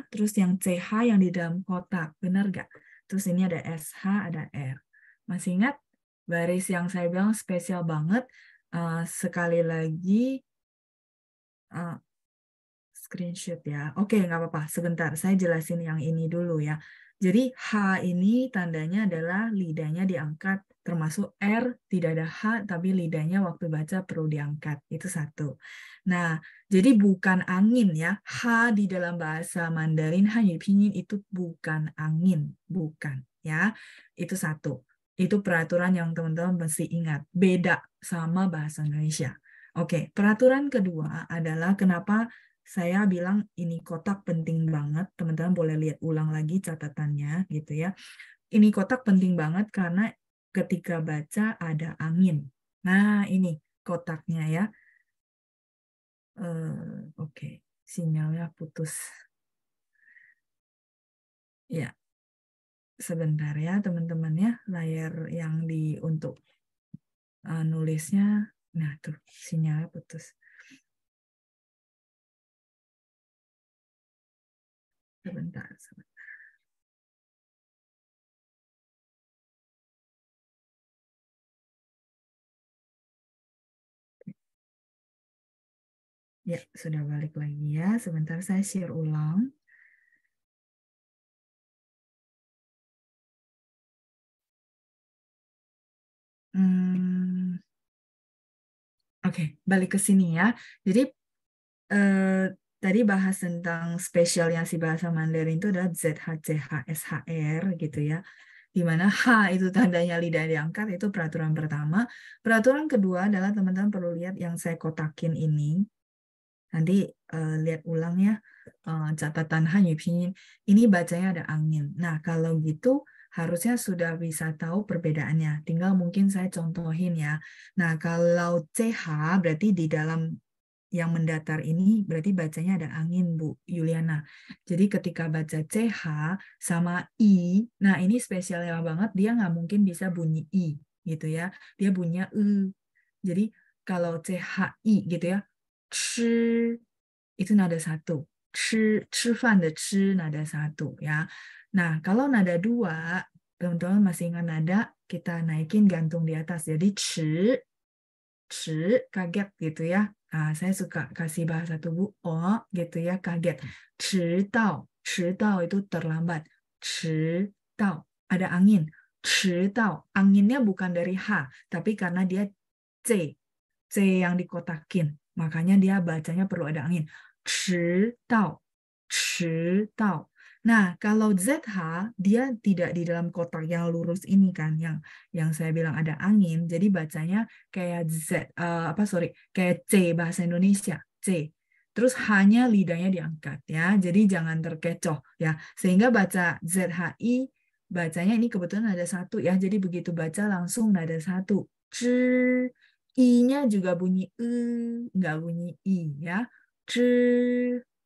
terus yang CH yang di dalam kotak, benar nggak? Terus ini ada SH, ada R. Masih ingat? Baris yang saya bilang spesial banget. Uh, sekali lagi, uh, screenshot ya. Oke, nggak apa-apa. Sebentar, saya jelasin yang ini dulu ya. Jadi H ini tandanya adalah lidahnya diangkat termasuk R tidak ada H tapi lidahnya waktu baca perlu diangkat. Itu satu. Nah jadi bukan angin ya. H di dalam bahasa Mandarin Hanyu Pinyin itu bukan angin. Bukan ya. Itu satu. Itu peraturan yang teman-teman mesti ingat. Beda sama bahasa Indonesia. Oke peraturan kedua adalah kenapa saya bilang ini kotak penting banget teman-teman boleh lihat ulang lagi catatannya gitu ya. Ini kotak penting banget karena ketika baca ada angin. Nah, ini kotaknya ya. Uh, Oke, okay. sinyalnya putus. Ya. sebentar ya teman-teman ya layar yang di untuk uh, nulisnya nah tuh sinyal putus sebentar sebentar Ya, sudah balik lagi ya. Sebentar saya share ulang. Hmm. Oke, okay, balik ke sini ya. Jadi eh, tadi bahas tentang spesialnya si bahasa Mandarin itu adalah ZHCHSHR gitu ya. Di mana H itu tandanya lidah diangkat itu peraturan pertama. Peraturan kedua adalah teman-teman perlu lihat yang saya kotakin ini. Nanti uh, lihat ulang ya uh, catatan Hanyu Pinyin. Ini bacanya ada angin. Nah, kalau gitu harusnya sudah bisa tahu perbedaannya. Tinggal mungkin saya contohin ya. Nah, kalau CH berarti di dalam yang mendatar ini berarti bacanya ada angin, Bu Yuliana. Jadi ketika baca CH sama I, nah ini spesialnya banget dia nggak mungkin bisa bunyi I gitu ya. Dia bunyi E. Jadi kalau CHI gitu ya, chi itu nada satu. Chi, chi fan de chi nada satu ya. Nah, kalau nada dua, teman-teman masih ingat nada, kita naikin gantung di atas. Jadi chi, chi, kaget gitu ya Nah, saya suka kasih bahasa tubuh, oh gitu ya, kaget. Ci tau itu terlambat. Ci tau, ada angin. Ci tau, anginnya bukan dari H, tapi karena dia C, C yang dikotakin. Makanya dia bacanya perlu ada angin. Ci tau. Nah, kalau ZH dia tidak di dalam kotak yang lurus ini kan yang yang saya bilang ada angin. Jadi bacanya kayak Z uh, apa sorry, kayak C bahasa Indonesia, C. Terus hanya lidahnya diangkat ya. Jadi jangan terkecoh ya. Sehingga baca ZHI bacanya ini kebetulan ada satu ya. Jadi begitu baca langsung ada satu. C I-nya juga bunyi E, nggak bunyi I ya. C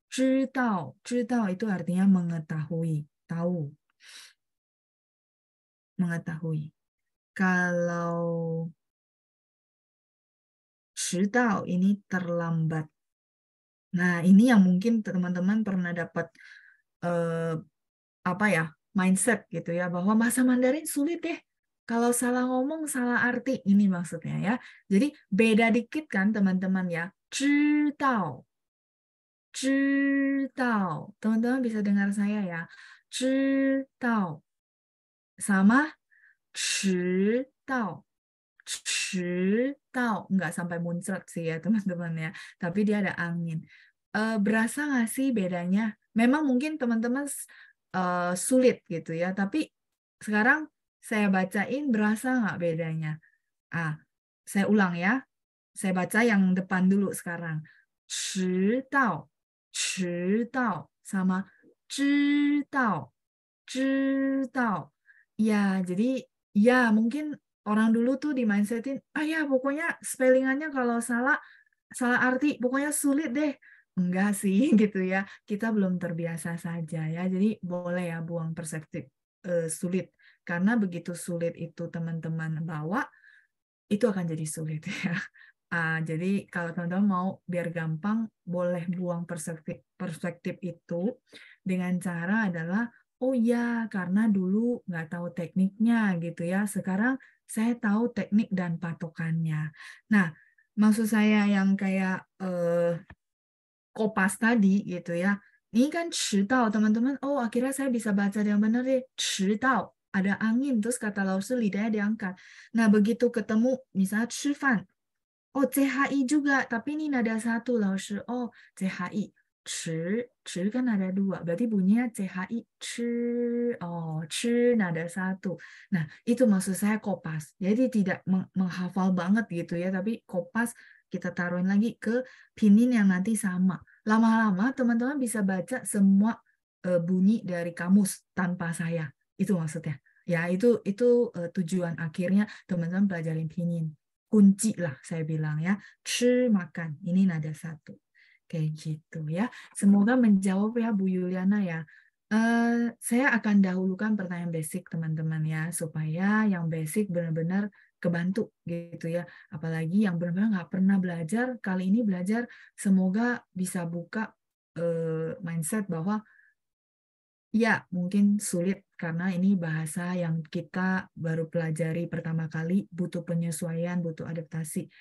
知道,知道 itu artinya mengetahui, tahu. Mengetahui. Kalau 迟到 ini terlambat. Nah, ini yang mungkin teman-teman pernah dapat eh, apa ya? mindset gitu ya bahwa bahasa Mandarin sulit deh. Kalau salah ngomong, salah arti. Ini maksudnya ya. Jadi beda dikit kan teman-teman ya. 知道 知道, teman-teman bisa dengar saya ya. 知道 sama 迟到，迟到 nggak sampai muncrat sih ya teman-teman ya. Tapi dia ada angin. Uh, berasa nggak sih bedanya? Memang mungkin teman-teman uh, sulit gitu ya. Tapi sekarang saya bacain berasa nggak bedanya? Ah, saya ulang ya. Saya baca yang depan dulu sekarang. 迟到 迟到 sama 知道知道 ya jadi ya mungkin orang dulu tuh di mindsetin ah ya pokoknya spellingannya kalau salah salah arti pokoknya sulit deh enggak sih gitu ya kita belum terbiasa saja ya jadi boleh ya buang perspektif uh, sulit karena begitu sulit itu teman-teman bawa itu akan jadi sulit ya Uh, jadi kalau teman-teman mau biar gampang, boleh buang perspektif, perspektif itu dengan cara adalah, oh ya karena dulu nggak tahu tekniknya gitu ya, sekarang saya tahu teknik dan patokannya. Nah, maksud saya yang kayak uh, kopas tadi gitu ya, ini kan cidao teman-teman, oh akhirnya saya bisa baca yang benar deh, cidao ada angin terus kata Lao lidahnya diangkat. Nah begitu ketemu misalnya 吃饭 Oh, CHI juga, tapi ini nada satu, Laoshi. Oh, CHI. Ci, ci kan ada dua, berarti bunyinya CHI. Ci, oh, ci nada satu. Nah, itu maksud saya kopas. Jadi tidak menghafal banget gitu ya, tapi kopas kita taruhin lagi ke pinin yang nanti sama. Lama-lama teman-teman bisa baca semua uh, bunyi dari kamus tanpa saya. Itu maksudnya. Ya, itu itu uh, tujuan akhirnya teman-teman pelajarin pinin kunci lah saya bilang ya. Ci makan. Ini nada satu. Kayak gitu ya. Semoga menjawab ya Bu Yuliana ya. Uh, saya akan dahulukan pertanyaan basic teman-teman ya supaya yang basic benar-benar kebantu gitu ya apalagi yang benar-benar nggak pernah belajar kali ini belajar semoga bisa buka uh, mindset bahwa ya mungkin sulit karena ini bahasa yang kita baru pelajari pertama kali butuh penyesuaian butuh adaptasi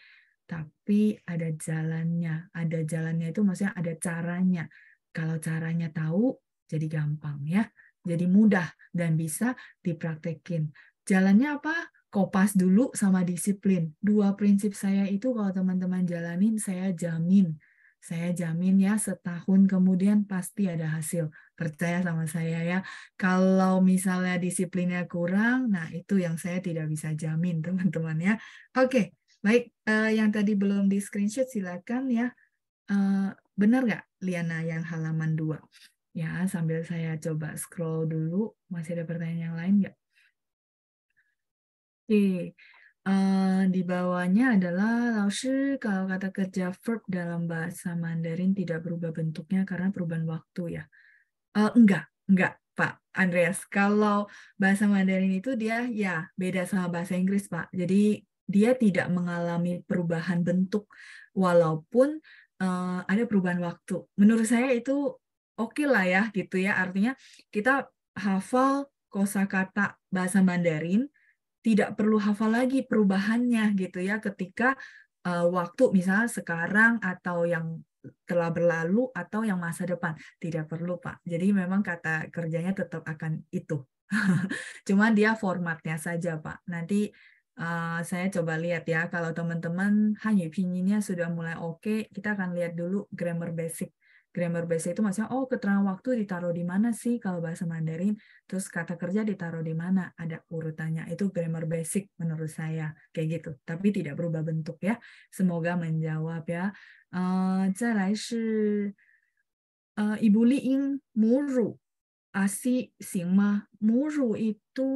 tapi ada jalannya ada jalannya itu maksudnya ada caranya kalau caranya tahu jadi gampang ya. Jadi mudah dan bisa dipraktekin. Jalannya apa? Kopas dulu sama disiplin. Dua prinsip saya itu kalau teman-teman jalanin, saya jamin. Saya jamin ya setahun kemudian pasti ada hasil. Percaya sama saya ya. Kalau misalnya disiplinnya kurang, nah itu yang saya tidak bisa jamin teman-teman ya. Oke, baik. Uh, yang tadi belum di screenshot silakan ya. Uh, benar nggak Liana yang halaman 2? Ya, sambil saya coba scroll dulu, masih ada pertanyaan yang lain nggak? Oke, uh, di bawahnya adalah Laoshi kalau kata kerja verb dalam bahasa Mandarin tidak berubah bentuknya karena perubahan waktu ya. Uh, enggak, enggak Pak Andreas. Kalau bahasa Mandarin itu dia ya beda sama bahasa Inggris Pak. Jadi dia tidak mengalami perubahan bentuk walaupun uh, ada perubahan waktu. Menurut saya itu oke okay lah ya gitu ya. Artinya kita hafal kosakata bahasa Mandarin tidak perlu hafal lagi perubahannya gitu ya ketika uh, waktu misalnya sekarang atau yang telah berlalu atau yang masa depan tidak perlu Pak. Jadi memang kata kerjanya tetap akan itu. Cuman dia formatnya saja Pak. Nanti uh, saya coba lihat ya kalau teman-teman hanya pinginnya sudah mulai oke, okay, kita akan lihat dulu grammar basic grammar base itu maksudnya oh keterangan waktu ditaruh di mana sih kalau bahasa Mandarin terus kata kerja ditaruh di mana ada urutannya itu grammar basic menurut saya kayak gitu tapi tidak berubah bentuk ya semoga menjawab ya uh, 再来是呃 ibu liing muru asi singma muru itu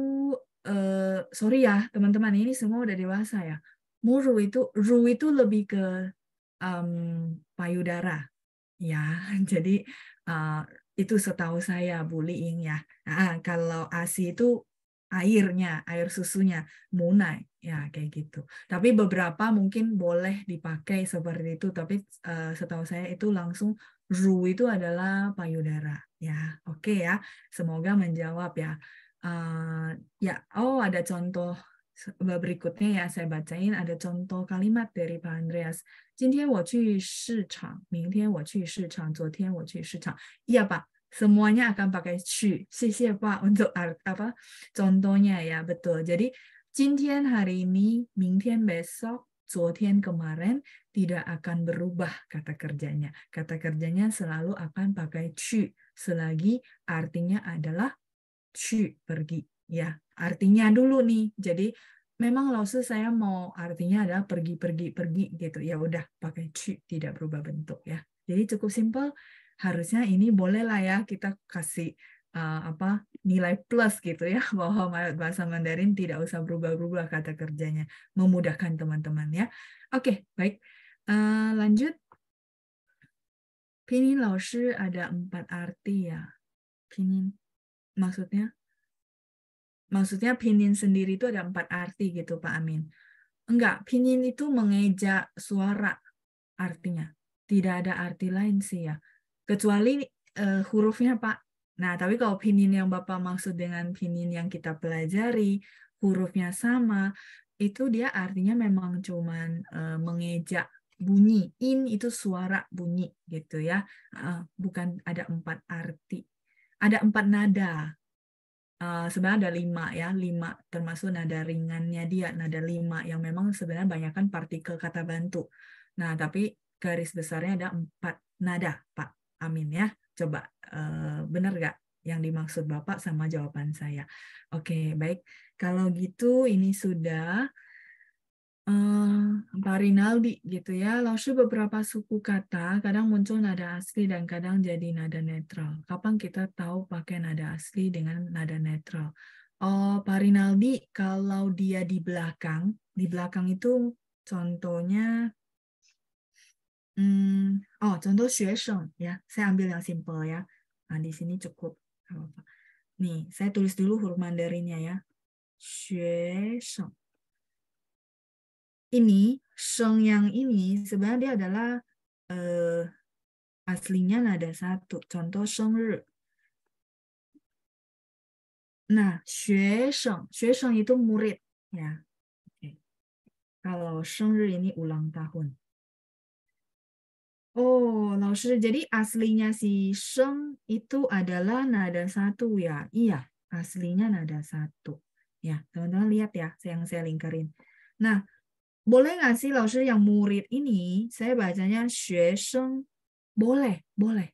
uh, sorry ya teman-teman ini semua udah dewasa ya muru itu ru itu lebih ke um, payudara Ya, jadi uh, itu setahu saya bullying ya. Nah, kalau ASI itu airnya, air susunya, munai, ya kayak gitu. Tapi beberapa mungkin boleh dipakai seperti itu, tapi uh, setahu saya itu langsung ru itu adalah payudara. Ya, oke okay ya. Semoga menjawab ya. Uh, ya, oh ada contoh berikutnya ya saya bacain ada contoh kalimat dari Pak Andreas. Jintian. Iya Pak, semuanya akan pakai qu. Sisi Pak untuk apa contohnya ya, betul. Jadi jintian hari ini, mingtian besok, Zuotian kemarin tidak akan berubah kata kerjanya. Kata kerjanya selalu akan pakai qu selagi artinya adalah qu pergi ya artinya dulu nih. Jadi memang laosu saya mau artinya adalah pergi pergi pergi gitu. Ya udah pakai ci tidak berubah bentuk ya. Jadi cukup simpel. Harusnya ini boleh lah ya kita kasih uh, apa nilai plus gitu ya bahwa bahasa Mandarin tidak usah berubah-berubah kata kerjanya. Memudahkan teman-teman ya. Oke baik. Uh, lanjut. Pinin laosu ada empat arti ya. Pinin maksudnya maksudnya pinin sendiri itu ada empat arti gitu Pak Amin. Enggak, pinin itu mengeja suara artinya. Tidak ada arti lain sih ya. Kecuali uh, hurufnya Pak. Nah, tapi kalau pinin yang Bapak maksud dengan pinin yang kita pelajari, hurufnya sama, itu dia artinya memang cuman uh, mengeja bunyi. In itu suara bunyi gitu ya. Uh, bukan ada empat arti. Ada empat nada uh, sebenarnya ada lima ya, lima termasuk nada ringannya dia, nada lima yang memang sebenarnya banyak kan partikel kata bantu. Nah, tapi garis besarnya ada empat nada, Pak Amin ya. Coba uh, benar nggak yang dimaksud Bapak sama jawaban saya? Oke, baik. Kalau gitu ini sudah Pak Rinaldi gitu ya. Lalu beberapa suku kata kadang muncul nada asli dan kadang jadi nada netral. Kapan kita tahu pakai nada asli dengan nada netral? Oh, Pak Rinaldi, kalau dia di belakang, di belakang itu contohnya, hmm, oh contoh 学生 ya. Saya ambil yang simple ya. Nah di sini cukup Nih, saya tulis dulu huruf Mandarinnya ya. Xue sheng. Ini, sheng yang ini sebenarnya dia adalah eh, aslinya nada satu. Contoh shengri. Nah, xue sheng. Xue sheng itu murid. ya. Oke. Kalau shengri ini ulang tahun. Oh, Lausri, jadi aslinya si Sheng itu adalah nada satu ya? Iya, aslinya nada satu. Ya, teman-teman lihat ya, yang saya lingkarin. Nah, boleh nggak sih Lausri yang murid ini, saya bacanya Xue Sheng? Boleh, boleh.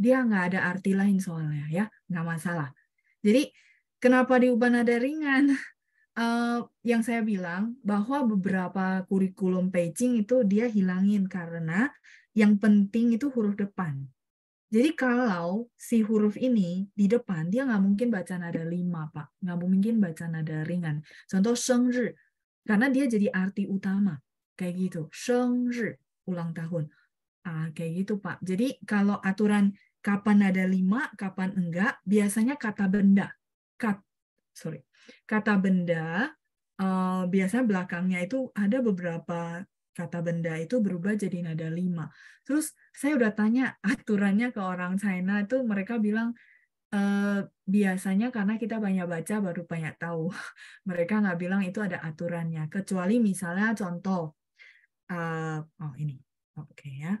Dia nggak ada arti lain soalnya ya, nggak masalah. Jadi, kenapa diubah nada ringan? Uh, yang saya bilang bahwa beberapa kurikulum Beijing itu dia hilangin karena yang penting itu huruf depan. Jadi kalau si huruf ini di depan, dia nggak mungkin baca nada lima, Pak. Nggak mungkin baca nada ringan. Contoh sengri, karena dia jadi arti utama. Kayak gitu. Sengri, ulang tahun. Ah, kayak gitu, Pak. Jadi kalau aturan kapan nada lima, kapan enggak, biasanya kata benda. Kat, sorry. Kata benda, uh, biasanya belakangnya itu ada beberapa kata benda itu berubah jadi nada lima. Terus saya udah tanya aturannya ke orang China itu mereka bilang e, biasanya karena kita banyak baca baru banyak tahu. Mereka nggak bilang itu ada aturannya. Kecuali misalnya contoh, uh, oh ini, oke okay, ya.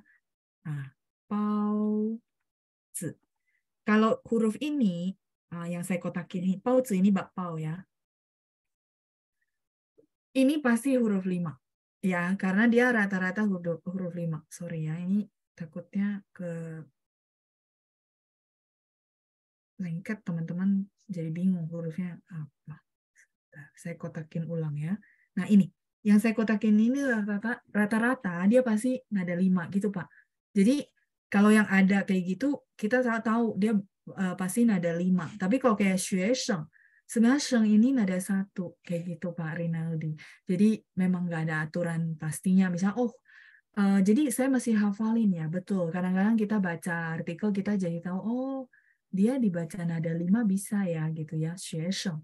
Nah, pau zi. Kalau huruf ini uh, yang saya kotakin ini, pau zi ini bak pau ya. Ini pasti huruf lima Ya, karena dia rata-rata huruf, huruf 5. Sorry ya, ini takutnya ke lengket teman-teman jadi bingung hurufnya apa. Saya kotakin ulang ya. Nah ini, yang saya kotakin ini rata-rata dia pasti nada 5 gitu Pak. Jadi kalau yang ada kayak gitu, kita tahu dia uh, pasti nada 5. Tapi kalau kayak xue sheng, sebenarnya sheng ini nada satu kayak gitu Pak Rinaldi. Jadi memang nggak ada aturan pastinya. Misalnya, oh uh, jadi saya masih hafalin ya, betul. Kadang-kadang kita baca artikel kita jadi tahu, oh dia dibaca nada lima bisa ya gitu ya, xue sheng.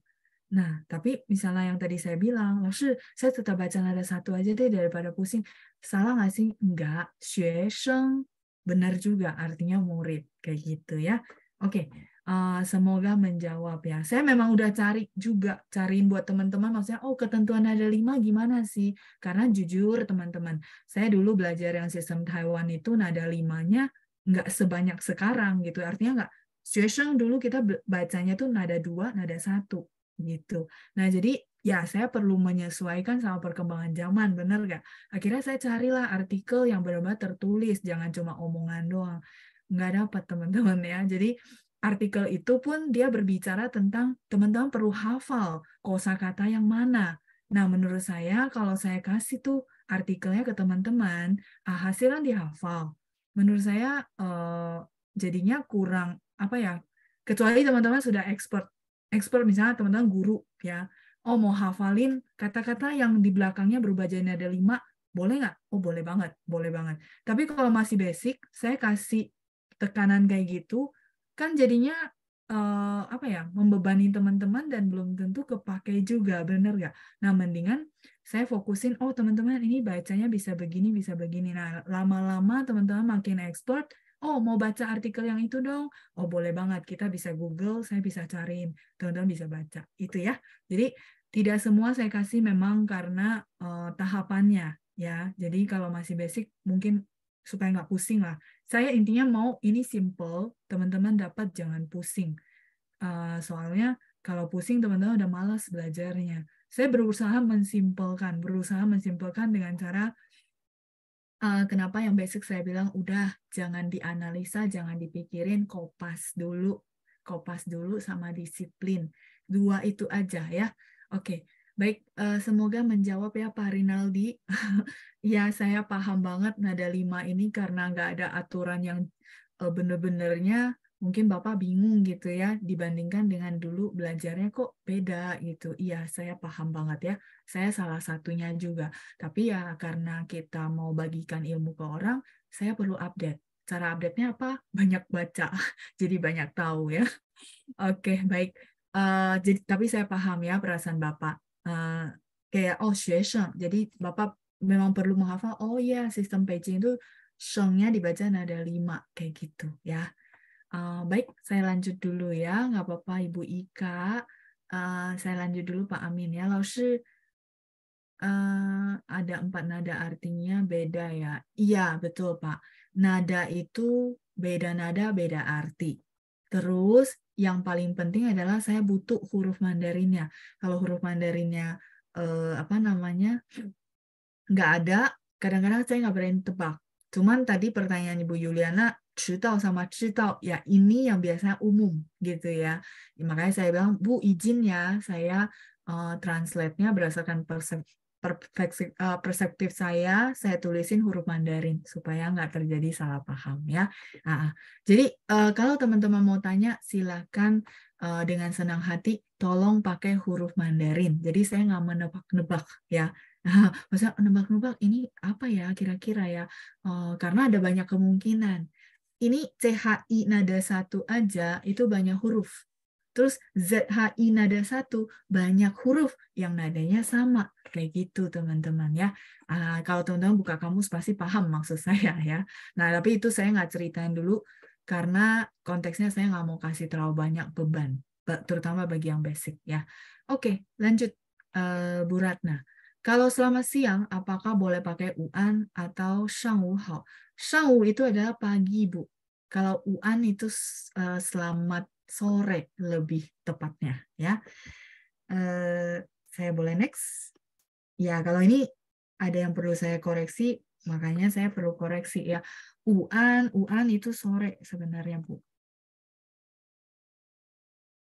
Nah, tapi misalnya yang tadi saya bilang, langsung saya tetap baca nada satu aja deh daripada pusing. Salah nggak sih? Enggak, xue sheng. Benar juga, artinya murid. Kayak gitu ya. Oke, Uh, semoga menjawab ya. Saya memang udah cari juga, cariin buat teman-teman maksudnya, oh ketentuan ada lima gimana sih? Karena jujur teman-teman, saya dulu belajar yang sistem Taiwan itu nada limanya nggak sebanyak sekarang gitu. Artinya nggak, Xuesheng dulu kita bacanya tuh nada dua, nada satu gitu. Nah jadi ya saya perlu menyesuaikan sama perkembangan zaman, bener nggak? Akhirnya saya carilah artikel yang benar-benar tertulis, jangan cuma omongan doang. Nggak dapat teman-teman ya. Jadi artikel itu pun dia berbicara tentang teman-teman perlu hafal kosakata yang mana. Nah, menurut saya kalau saya kasih tuh artikelnya ke teman-teman, ah, hasilnya dihafal. Menurut saya eh, jadinya kurang apa ya? Kecuali teman-teman sudah expert, expert misalnya teman-teman guru ya. Oh mau hafalin kata-kata yang di belakangnya berubah jadi ada lima, boleh nggak? Oh boleh banget, boleh banget. Tapi kalau masih basic, saya kasih tekanan kayak gitu, kan jadinya uh, apa ya membebani teman-teman dan belum tentu kepake juga bener gak? Nah mendingan saya fokusin oh teman-teman ini bacanya bisa begini bisa begini. Nah lama-lama teman-teman makin expert oh mau baca artikel yang itu dong oh boleh banget kita bisa Google saya bisa cariin teman-teman bisa baca itu ya. Jadi tidak semua saya kasih memang karena uh, tahapannya ya. Jadi kalau masih basic mungkin supaya nggak pusing lah. Saya intinya mau ini simple, teman-teman dapat jangan pusing. Uh, soalnya kalau pusing teman-teman udah malas belajarnya. Saya berusaha mensimpelkan, berusaha mensimpelkan dengan cara uh, kenapa yang basic saya bilang udah jangan dianalisa, jangan dipikirin, kopas dulu, kopas dulu sama disiplin. Dua itu aja ya. Oke, Baik, uh, semoga menjawab ya Pak Rinaldi. ya, saya paham banget nada lima ini karena nggak ada aturan yang uh, bener-benernya mungkin Bapak bingung gitu ya dibandingkan dengan dulu belajarnya kok beda gitu. Iya, saya paham banget ya. Saya salah satunya juga. Tapi ya karena kita mau bagikan ilmu ke orang, saya perlu update. cara update-nya apa? Banyak baca, jadi banyak tahu ya. Oke, baik. Uh, jadi tapi saya paham ya perasaan Bapak. Uh, kayak oh, 学生. Jadi Bapak memang perlu menghafal, oh ya, sistem paging itu shengnya dibaca nada lima kayak gitu ya. Uh, baik, saya lanjut dulu ya, nggak apa-apa Ibu Ika. Uh, saya lanjut dulu Pak Amin ya. Lalu Uh, ada empat nada artinya beda ya. Iya, betul Pak. Nada itu beda nada, beda arti. Terus yang paling penting adalah saya butuh huruf Mandarinnya. Kalau huruf Mandarinnya uh, apa namanya nggak ada, kadang-kadang saya nggak berani tebak. Cuman tadi pertanyaan Ibu Yuliana, citau sama citau, ya ini yang biasanya umum gitu ya. Makanya saya bilang, Bu izin ya, saya uh, translate-nya berdasarkan Eh, perspektif saya, saya tulisin huruf Mandarin supaya nggak terjadi salah paham ya. Nah, jadi uh, kalau teman-teman mau tanya, silakan uh, dengan senang hati tolong pakai huruf Mandarin. Jadi saya nggak menebak-nebak ya. Maksudnya nebak-nebak ini apa ya kira-kira ya? Uh, karena ada banyak kemungkinan. Ini CHI nada satu aja itu banyak huruf. Terus ZHI nada satu banyak huruf yang nadanya sama kayak gitu teman-teman ya. Uh, kalau teman-teman buka kamus pasti paham maksud saya ya. Nah tapi itu saya nggak ceritain dulu karena konteksnya saya nggak mau kasih terlalu banyak beban, terutama bagi yang basic ya. Oke lanjut uh, Bu Ratna. Kalau selama siang, apakah boleh pakai uan atau shangwu hao? Shangwu itu adalah pagi, Bu. Kalau uan itu uh, selamat sore lebih tepatnya ya. Uh, saya boleh next? Ya, kalau ini ada yang perlu saya koreksi, makanya saya perlu koreksi ya. Uan, uan itu sore sebenarnya, Bu.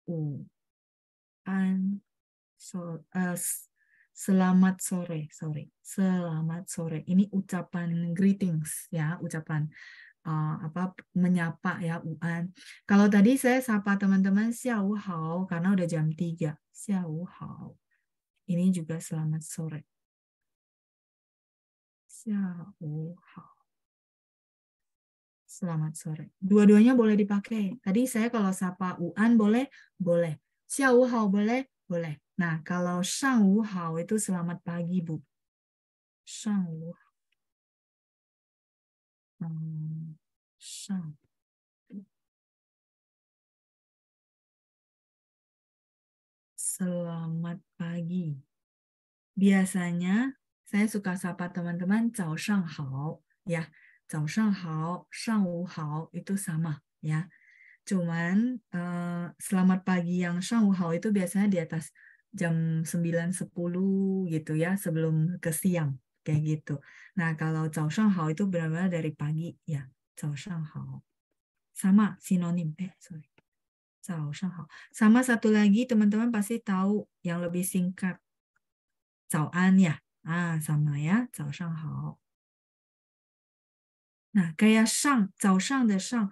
Uan, so, uh, selamat sore, sorry. Selamat sore. Ini ucapan greetings ya, ucapan uh, apa menyapa ya Uan. Kalau tadi saya sapa teman-teman Xiao Hao karena udah jam 3. Xiao Hao. Ini juga selamat sore. Xiao Hao. Selamat sore. Dua-duanya boleh dipakai. Tadi saya kalau sapa Uan boleh? Boleh. Xiao Hao boleh? Boleh. Nah, kalau Shang Wu Hao itu selamat pagi, Bu. Shang Wu Hao. Hmm, selamat pagi. Biasanya saya suka sapa teman-teman Cao Shang Hao, ya. Cao Shang Hao, Shang Wu Hao itu sama, ya. Cuman uh, selamat pagi yang Shang Wu Hao itu biasanya di atas jam 9.10 gitu ya sebelum ke siang kayak gitu. Nah, kalau cao hao itu benar-benar dari pagi ya. Hao. Sama sinonim eh sorry. Shang hao. Sama satu lagi teman-teman pasti tahu yang lebih singkat. zao an ya. Ah, sama ya. zao shang hao. Nah, kayak shang, zao shang de shang.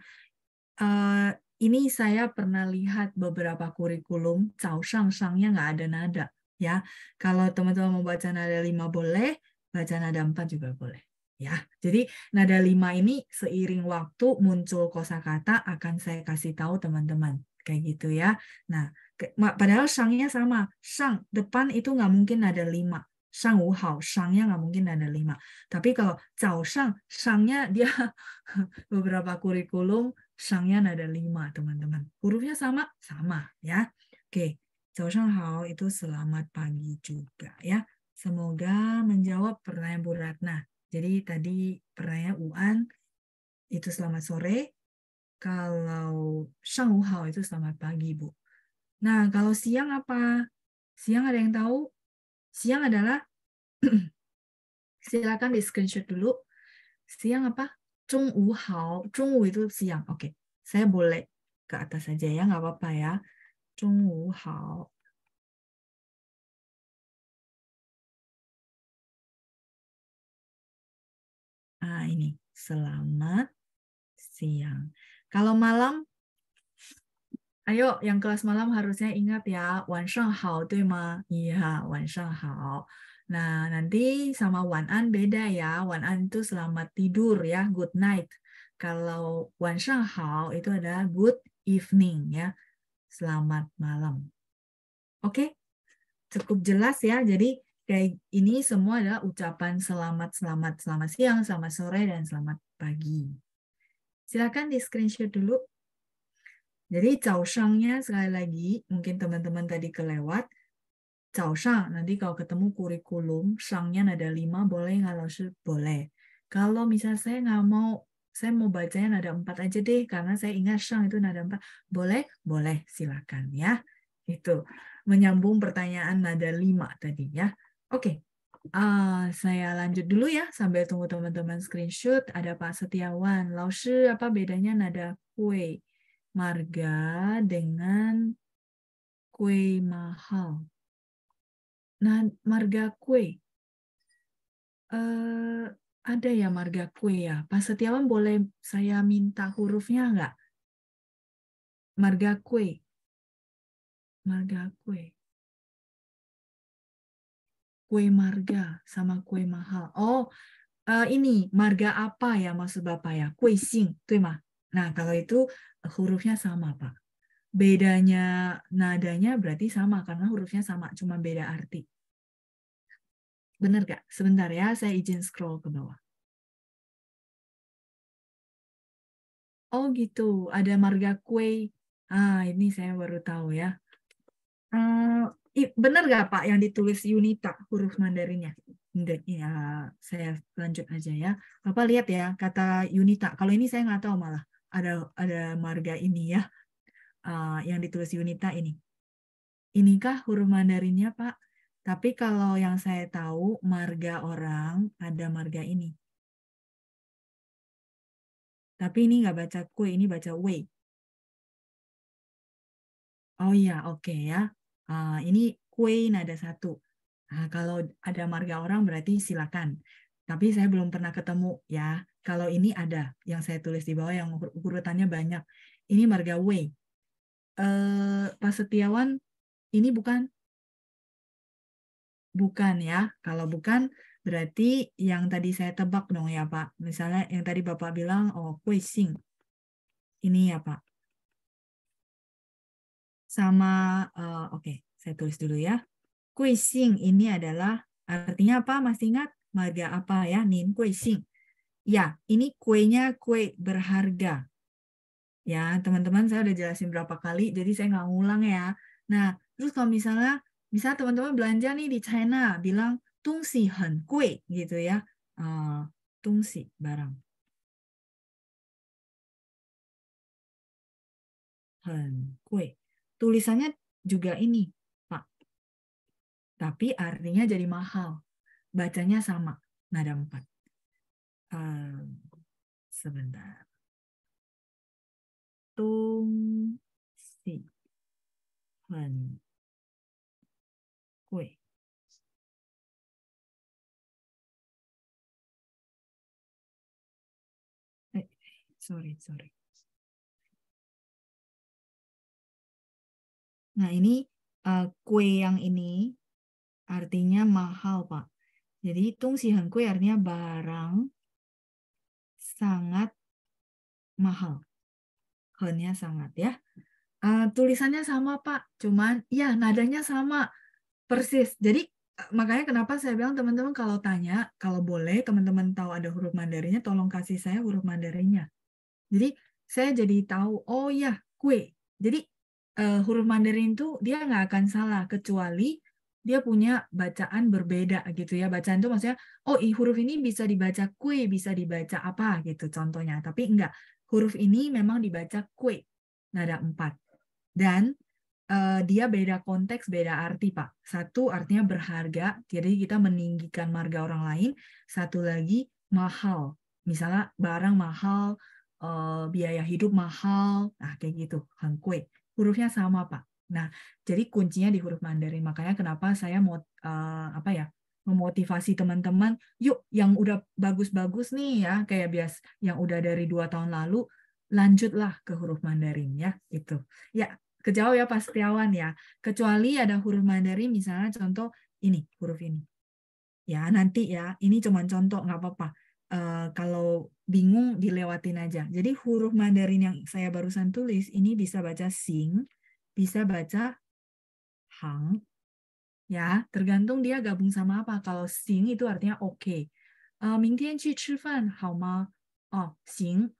Uh, ini saya pernah lihat beberapa kurikulum, 早上 shangnya nggak ada nada. Ya, kalau teman-teman mau baca nada lima boleh, baca nada empat juga boleh. Ya, jadi nada lima ini seiring waktu muncul kosakata akan saya kasih tahu teman-teman kayak gitu ya. Nah, padahal shangnya sama, shang depan itu nggak mungkin nada lima. Shang wu hao, shangnya nggak mungkin nada lima. Tapi kalau cao shang, shangnya dia beberapa kurikulum shangnya nada lima teman-teman. Hurufnya sama, sama ya. Oke, shang hao itu selamat pagi juga ya. Semoga menjawab pertanyaan Bu Ratna. Jadi tadi pertanyaan Uan itu selamat sore. Kalau Shang Hao itu selamat pagi, Bu. Nah, kalau siang apa? Siang ada yang tahu? Siang adalah silakan di screenshot dulu. Siang apa? Zhong Wu Hao. Zhong Wu itu siang. Oke. Saya boleh ke atas saja ya, nggak apa-apa ya. Zhong Wu Hao. Ah, ini selamat siang. Kalau malam, ayo yang kelas malam harusnya ingat ya, 晚上好, tuh ma. Iya, 晚上好. Nah, nanti sama Wan An beda ya. Wan An itu selamat tidur ya, good night. Kalau Wan Shang Hao itu adalah good evening ya, selamat malam. Oke, okay? cukup jelas ya. Jadi kayak ini semua adalah ucapan selamat, selamat, selamat siang, selamat sore, dan selamat pagi. Silahkan di screenshot dulu. Jadi causangnya sekali lagi, mungkin teman-teman tadi kelewat, Causang, nanti kalau ketemu kurikulum, sangnya ada lima, boleh nggak langsung Boleh. Kalau misalnya saya nggak mau saya mau bacanya nada empat aja deh karena saya ingat shang itu nada empat. Boleh? Boleh, silakan ya. Itu menyambung pertanyaan nada lima tadi ya. Oke, uh, saya lanjut dulu ya sambil tunggu teman-teman screenshot. Ada Pak Setiawan. Laushi, apa bedanya nada kue marga dengan kue mahal? Nah, marga kue. Uh, ada ya marga kue ya. Pak Setiawan boleh saya minta hurufnya nggak? Marga kue. Marga kue. Kue marga sama kue mahal. Oh, uh, ini marga apa ya maksud Bapak ya? Kue sing, tuh mah. Nah, kalau itu hurufnya sama, Pak. Bedanya nadanya berarti sama karena hurufnya sama, cuma beda arti. Benar gak? Sebentar ya, saya izin scroll ke bawah. Oh gitu, ada marga kue. Ah, ini saya baru tahu ya. Uh, benar gak Pak yang ditulis Yunita huruf Mandarinnya? Ya saya lanjut aja ya. Bapak lihat ya kata Yunita. Kalau ini saya nggak tahu malah ada ada marga ini ya uh, yang ditulis Yunita ini. Inikah huruf Mandarinnya Pak? Tapi kalau yang saya tahu marga orang ada marga ini. Tapi ini nggak baca kue, ini baca wei. Oh iya, oke okay ya. Uh, ini kue nada satu. Nah, kalau ada marga orang berarti silakan. Tapi saya belum pernah ketemu ya. Kalau ini ada yang saya tulis di bawah yang urutannya banyak. Ini marga wei. Uh, Pak Setiawan, ini bukan Bukan ya. Kalau bukan, berarti yang tadi saya tebak dong ya Pak. Misalnya yang tadi Bapak bilang, oh kue sing. Ini ya Pak. Sama, uh, oke, okay, saya tulis dulu ya. Kue sing ini adalah, artinya apa? Masih ingat? Marga apa ya? Nin kue sing. Ya, ini kuenya kue berharga. Ya, teman-teman saya udah jelasin berapa kali, jadi saya nggak ngulang ya. Nah, terus kalau misalnya bisa teman-teman belanja nih di China bilang tungsi hen kue gitu ya. Uh, tungsi barang. Hen kue tulisannya juga ini pak. Tapi artinya jadi mahal. Bacanya sama nada empat. Uh, sebentar kue. Eh, sorry, sorry. Nah, ini uh, kue yang ini artinya mahal, Pak. Jadi, tung si kue artinya barang sangat mahal. Hennya sangat ya. Uh, tulisannya sama, Pak. Cuman, ya nadanya sama. Persis. Jadi makanya kenapa saya bilang teman-teman kalau tanya, kalau boleh teman-teman tahu ada huruf Mandarinnya, tolong kasih saya huruf Mandarinnya. Jadi saya jadi tahu, oh ya kue. Jadi uh, huruf Mandarin itu dia nggak akan salah kecuali dia punya bacaan berbeda gitu ya. Bacaan itu maksudnya, oh huruf ini bisa dibaca kue, bisa dibaca apa gitu contohnya. Tapi enggak, huruf ini memang dibaca kue, nada empat. Dan uh, dia beda konteks, beda arti, Pak. Satu artinya berharga, jadi kita meninggikan marga orang lain. Satu lagi mahal, misalnya barang mahal, uh, biaya hidup mahal, nah kayak gitu, hangkui. Hurufnya sama, Pak. Nah, jadi kuncinya di huruf Mandarin. Makanya kenapa saya mau uh, apa ya? Memotivasi teman-teman, yuk yang udah bagus-bagus nih ya, kayak bias yang udah dari dua tahun lalu, lanjutlah ke huruf Mandarin ya, gitu. Ya, kejauh ya Pak Setiawan ya. Kecuali ada huruf Mandarin misalnya contoh ini huruf ini. Ya nanti ya ini cuma contoh nggak apa-apa. uh, kalau bingung dilewatin aja. Jadi huruf Mandarin yang saya barusan tulis ini bisa baca sing, bisa baca hang Ya, tergantung dia gabung sama apa. Kalau sing itu artinya oke. Okay. Uh, 明天去吃饭好吗? Oh, sing.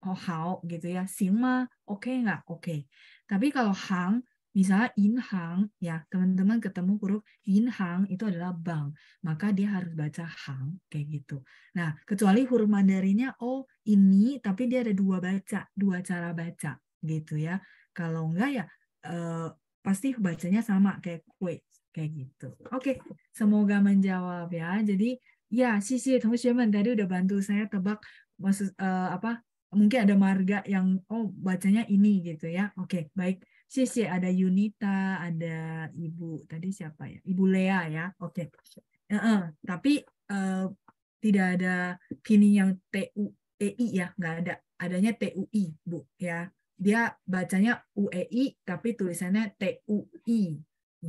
Oh, 好 gitu ya. Sing mah oke okay nggak? Oke. Okay. Tapi kalau hang Misalnya inhang, ya teman-teman ketemu huruf inhang itu adalah bank, maka dia harus baca hang kayak gitu. Nah, kecuali huruf Mandarinnya oh ini, tapi dia ada dua baca, dua cara baca gitu ya. Kalau enggak ya eh, pasti bacanya sama kayak kue kayak gitu. Oke, semoga menjawab ya. Jadi ya, sisi teman-teman tadi udah bantu saya tebak maksud eh, apa? Mungkin ada marga yang oh bacanya ini gitu ya. Oke, baik. Sisi ada Yunita, ada Ibu tadi siapa ya? Ibu Lea ya. Oke. Okay. Uh -uh. Tapi uh, tidak ada kini yang T U E I ya, nggak ada. Adanya T U I, Bu ya. Dia bacanya U E I tapi tulisannya T U I.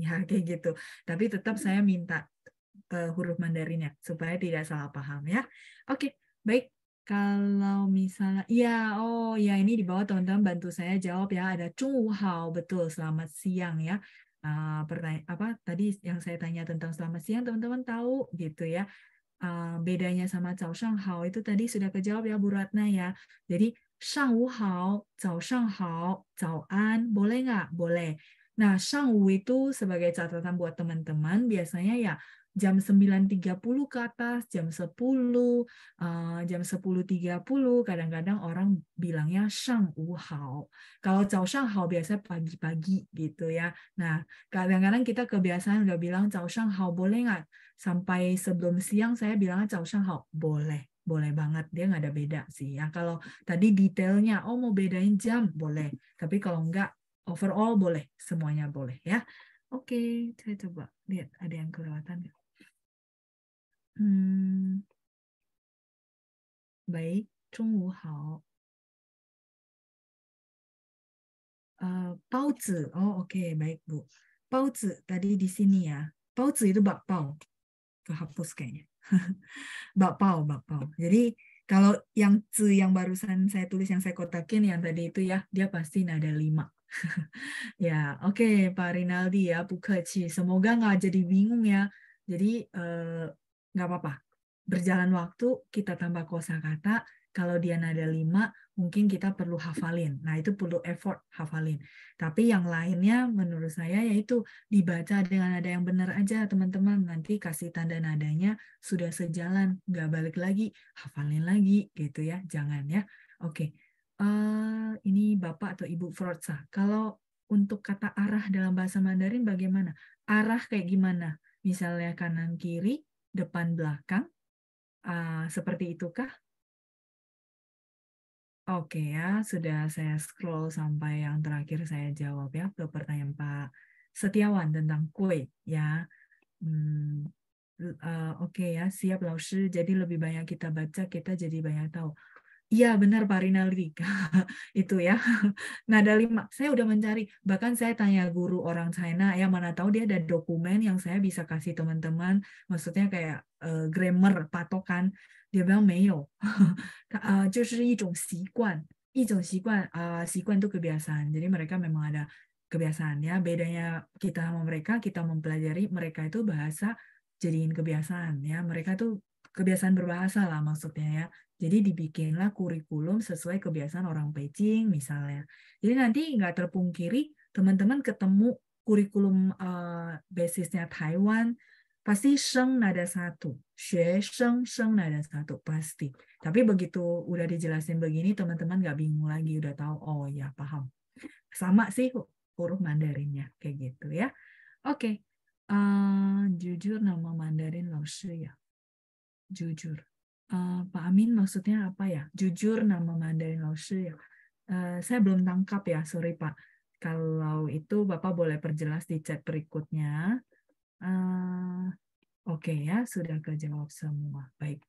Ya, kayak gitu. Tapi tetap saya minta uh, huruf Mandarinnya supaya tidak salah paham ya. Oke, okay. baik. Kalau misalnya, ya, oh ya ini di bawah teman-teman bantu saya jawab ya. Ada Hao, betul, selamat siang ya. Uh, pertanyaan apa tadi yang saya tanya tentang selamat siang teman-teman tahu gitu ya. Uh, bedanya sama Hao itu tadi sudah kejawab ya Bu Ratna ya. Jadi Hao, Hao, An, boleh nggak? Boleh. Nah, Wu itu sebagai catatan buat teman-teman biasanya ya jam 9.30 ke atas, jam 10, uh, eh, jam 10.30, kadang-kadang orang bilangnya shang wu hao. Kalau cao shang hao biasa pagi-pagi gitu ya. Nah, kadang-kadang kita kebiasaan udah bilang cao shang hao boleh nggak? Sampai sebelum siang saya bilangnya cao shang hao boleh. Boleh banget, dia nggak ada beda sih ya. Kalau tadi detailnya, oh mau bedain jam, boleh. Tapi kalau nggak, overall boleh, semuanya boleh ya. Oke, okay, saya coba lihat ada yang kelewatan nggak? Hmm. Baik, Zhongwu hao. Eh, uh, Pauzi, oh oke, okay, baik Bu. Pauzi tadi di sini ya. Pauzi itu bakpao. Kehapus kayaknya. bakpao, bakpao. Jadi kalau yang C yang barusan saya tulis yang saya kotakin yang tadi itu ya, dia pasti nada lima ya, oke okay, Pak Rinaldi ya, Bukeci. Semoga nggak jadi bingung ya. Jadi uh, nggak apa-apa. Berjalan waktu, kita tambah kosakata. Kalau dia nada lima, mungkin kita perlu hafalin. Nah, itu perlu effort hafalin. Tapi yang lainnya, menurut saya, yaitu dibaca dengan nada yang benar aja, teman-teman. Nanti kasih tanda nadanya sudah sejalan, nggak balik lagi, hafalin lagi, gitu ya. Jangan ya. Oke. Uh, ini Bapak atau Ibu Frotsa. Kalau untuk kata arah dalam bahasa Mandarin bagaimana? Arah kayak gimana? Misalnya kanan kiri, depan belakang. Uh, seperti itukah? Oke ya, sudah saya scroll sampai yang terakhir saya jawab ya ke pertanyaan Pak Setiawan tentang kue ya. Hmm, uh, Oke okay ya, siap Lausi. Jadi lebih banyak kita baca, kita jadi banyak tahu. Iya benar Pak Rinaldi itu ya nada lima saya udah mencari bahkan saya tanya guru orang China ya mana tahu dia ada dokumen yang saya bisa kasih teman-teman maksudnya kayak uh, grammar patokan dia bilang 没有呃就是一种习惯一种习惯啊、uh, 习惯 itu kebiasaan jadi mereka memang ada kebiasaan ya bedanya kita sama mereka kita mempelajari mereka itu bahasa jadiin kebiasaan ya mereka tuh kebiasaan berbahasa lah maksudnya ya jadi dibikinlah kurikulum sesuai kebiasaan orang Beijing misalnya. Jadi nanti nggak terpungkiri teman-teman ketemu kurikulum uh, basisnya Taiwan, pasti sheng nada satu, xue sheng sheng nada satu pasti. Tapi begitu udah dijelasin begini, teman-teman nggak bingung lagi, udah tahu, oh ya paham. Sama sih huruf Mandarinnya kayak gitu ya. Oke, okay. uh, eh, jujur nama Mandarin Lao ya, jujur. Uh, Pak Amin maksudnya apa ya? Jujur nama Mandarin Laoshi ya. Uh, saya belum tangkap ya, sorry Pak. Kalau itu Bapak boleh perjelas di chat berikutnya. Uh, Oke okay ya, sudah kejawab semua. Baik.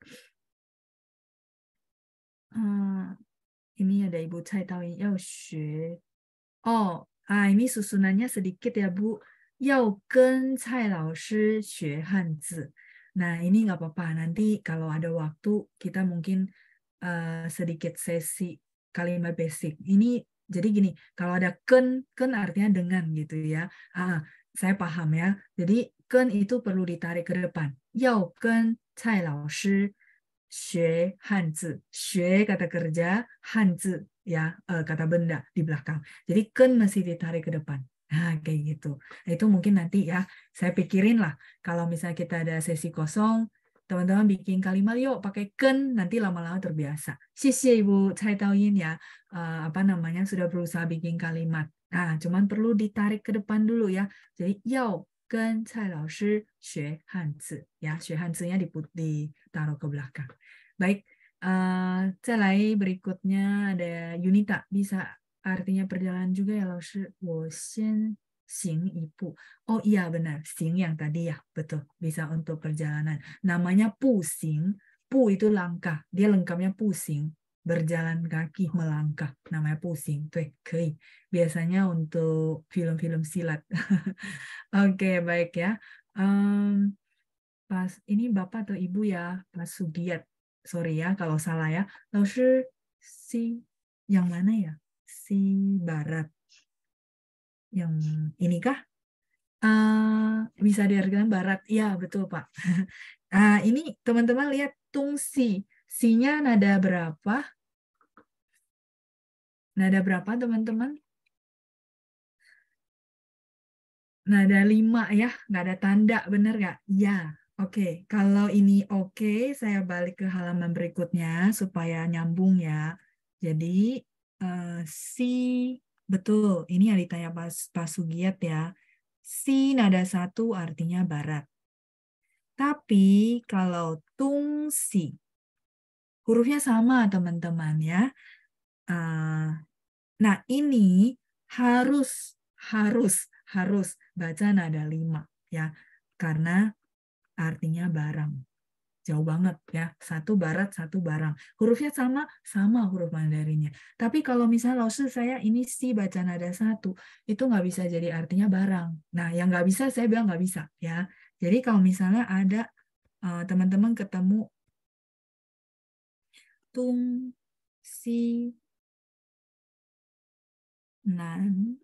Uh, ini ada Ibu Cai Taoyin Yao Xue. Oh, ah, ini susunannya sedikit ya Bu. Yao Gen Cai Lao Shi Xue Han Zi. Nah, ini nggak apa-apa. Nanti kalau ada waktu, kita mungkin uh, sedikit sesi kalimat basic. Ini jadi gini, kalau ada ken, ken artinya dengan gitu ya. Ah, saya paham ya. Jadi ken itu perlu ditarik ke depan. Yao ken cai lao shi xue hanzi. Xue kata kerja, hanzi ya uh, kata benda di belakang. Jadi ken masih ditarik ke depan. Nah, kayak gitu. Nah, itu mungkin nanti ya, saya pikirin lah, kalau misalnya kita ada sesi kosong, teman-teman bikin kalimat yuk pakai ken nanti lama-lama terbiasa. Sisi ya, Ibu saya tahuin ya, eh, apa namanya sudah berusaha bikin kalimat. Nah, cuman perlu ditarik ke depan dulu ya. Jadi yao ken Cai Lao Shi xue hanzi ya, xue hanzinya diput ditaruh ke belakang. Baik, eh, uh, saya berikutnya ada Yunita bisa artinya perjalanan juga ya Lao ibu. Oh iya benar, sing yang tadi ya, betul. Bisa untuk perjalanan. Namanya pusing. Pu itu langkah. Dia lengkapnya pusing. Berjalan kaki melangkah. Namanya pusing. Tuh, kei. Biasanya untuk film-film silat. Oke, okay, baik ya. Um, pas ini Bapak atau Ibu ya, Pak Sugiat. Sorry ya kalau salah ya. Lao si yang mana ya? Si barat. Yang inikah? Uh, bisa diartikan barat. Ya, betul, Pak. Nah, ini teman-teman lihat tungsi. Si-nya nada berapa? Nada berapa, teman-teman? Nada lima ya, nggak ada tanda, bener nggak? Ya, oke. Okay. Kalau ini oke, okay, saya balik ke halaman berikutnya supaya nyambung ya. Jadi uh, si betul ini yang ditanya pas pas Sugiat ya. Si nada satu artinya barat. Tapi kalau tung si hurufnya sama teman-teman ya. Uh, nah ini harus harus harus baca nada lima ya. Karena artinya barang jauh banget ya satu barat satu barang. Hurufnya sama sama huruf Mandarinnya. Tapi kalau misalnya langsung saya ini si baca nada satu itu nggak bisa jadi artinya barang. Nah yang nggak bisa saya bilang nggak bisa ya. Jadi kalau misalnya ada eh, teman-teman uh, ketemu tung si nan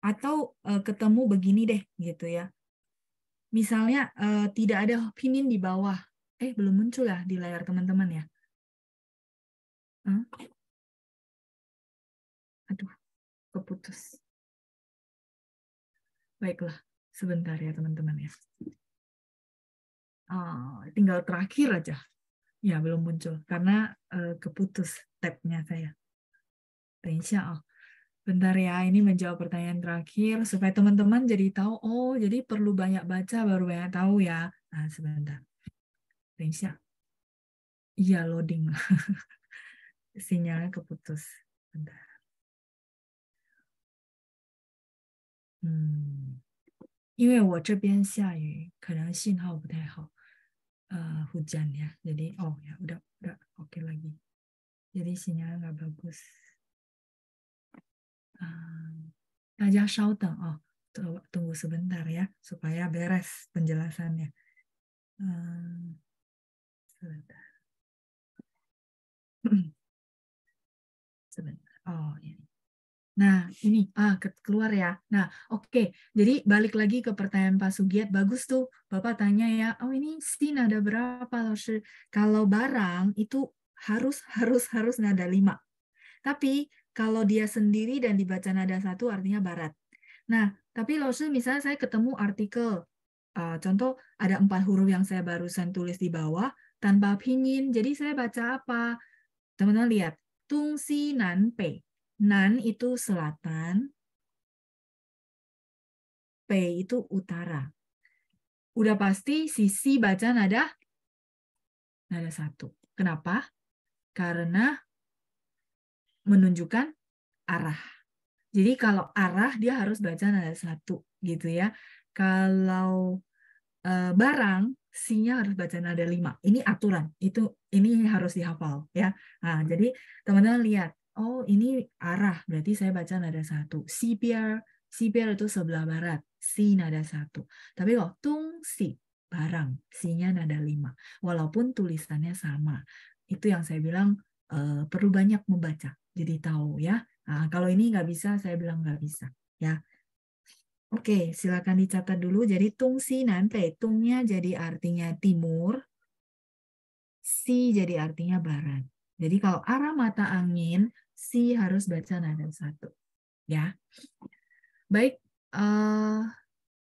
atau uh, ketemu begini deh gitu ya misalnya uh, tidak ada pinin di bawah. Eh, belum muncul ya di layar teman-teman ya? Hmm? Aduh, keputus. Baiklah, sebentar ya teman-teman ya. Oh, tinggal terakhir aja. Ya, belum muncul karena uh, keputus tabnya saya. Tensya, oh. Bentar ya, ini menjawab pertanyaan terakhir supaya teman-teman jadi tahu, oh jadi perlu banyak baca baru banyak tahu ya. Nah, sebentar. Bentar. Iya, loading. Sinyalnya keputus. Bentar. Hmm. 因为我这边下雨，可能信号不太好。Uh, hujan ya, jadi oh ya udah udah oke okay lagi. Jadi sinyalnya nggak bagus. Uh, oh tunggu sebentar ya supaya beres penjelasannya. Sebentar. Oh ini. Nah, ini ah keluar ya. Nah, oke. Okay. Jadi balik lagi ke pertanyaan Pak Sugiat, bagus tuh. Bapak tanya ya, oh ini sin ada berapa? Kalau barang itu harus harus harus nada lima, Tapi kalau dia sendiri dan dibaca nada satu artinya barat. Nah, tapi Lose misalnya saya ketemu artikel, uh, contoh ada empat huruf yang saya barusan tulis di bawah tanpa pinyin, jadi saya baca apa? Teman-teman lihat, tung si nan pe. Nan itu selatan, pe itu utara. Udah pasti sisi baca nada nada satu. Kenapa? Karena menunjukkan arah. Jadi kalau arah dia harus baca nada satu gitu ya. Kalau e, barang sinya harus baca nada lima. Ini aturan. Itu ini harus dihafal ya. Nah, jadi teman-teman lihat, oh ini arah berarti saya baca nada satu. Biar Sipil itu sebelah barat, si nada satu. Tapi kok tung si barang, si-nya nada lima. Walaupun tulisannya sama. Itu yang saya bilang uh, perlu banyak membaca. Jadi tahu ya. Nah, kalau ini nggak bisa, saya bilang nggak bisa. Ya. Oke, silakan dicatat dulu. Jadi tung si nanti, tungnya jadi artinya timur, si jadi artinya barat. Jadi kalau arah mata angin, si harus baca nada satu. Ya. Baik, uh,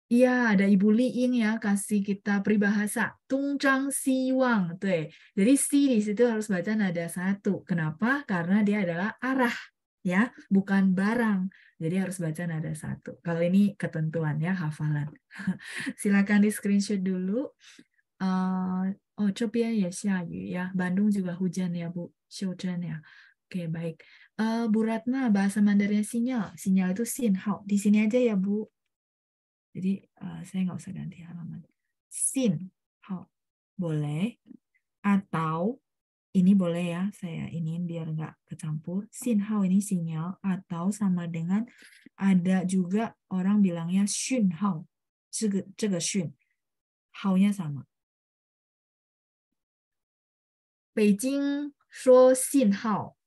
Iya, ada Ibu Liing ya kasih kita peribahasa tungcang siwang, tuh. Jadi si di situ harus baca nada satu. Kenapa? Karena dia adalah arah, ya, bukan barang. Jadi harus baca nada satu. Kalau ini ketentuan ya hafalan. Silakan di screenshot dulu. Uh, oh, Cobian ya xiayu ya. Bandung juga hujan ya Bu. Xiuchen ya. Oke, baik. Uh, Bu Ratna, bahasa Mandarin sinyal. Sinyal itu sin hao. Di sini aja ya Bu. Jadi uh, saya nggak usah ganti halaman. Sin, how, boleh. Atau ini boleh ya, saya ini biar nggak kecampur. Sin how ini sinyal atau sama dengan ada juga orang bilangnya shun how. 这个这个讯 how-nya sama. 北京说信号，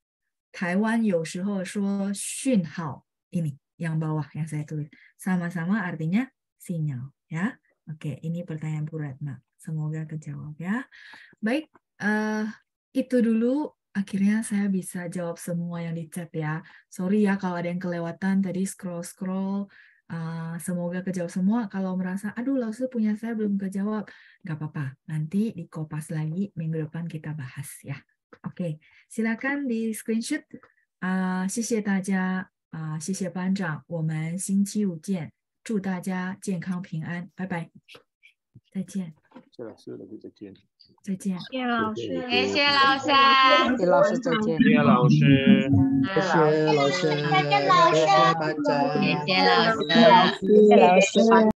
台湾有时候说讯号。Ini yang bawah yang saya tulis. Sama-sama artinya sinyal ya. Oke, ini pertanyaan Bu Ratna. Semoga kejawab ya. Baik, uh, itu dulu akhirnya saya bisa jawab semua yang di chat ya. Sorry ya kalau ada yang kelewatan tadi scroll-scroll. Uh, semoga kejawab semua. Kalau merasa, aduh langsung punya saya belum kejawab, nggak apa-apa. Nanti di kopas lagi minggu depan kita bahas ya. Oke, silakan di screenshot. Uh, 谢谢大家，啊、uh,，谢谢班长，我们星期五见。 祝大家健康平安，拜拜，再见。谢老师，再见。再见。谢老师，谢谢老师，谢老师，再见。谢谢老师，谢谢老师，再见老师，谢谢班长，谢谢老师，谢谢老师。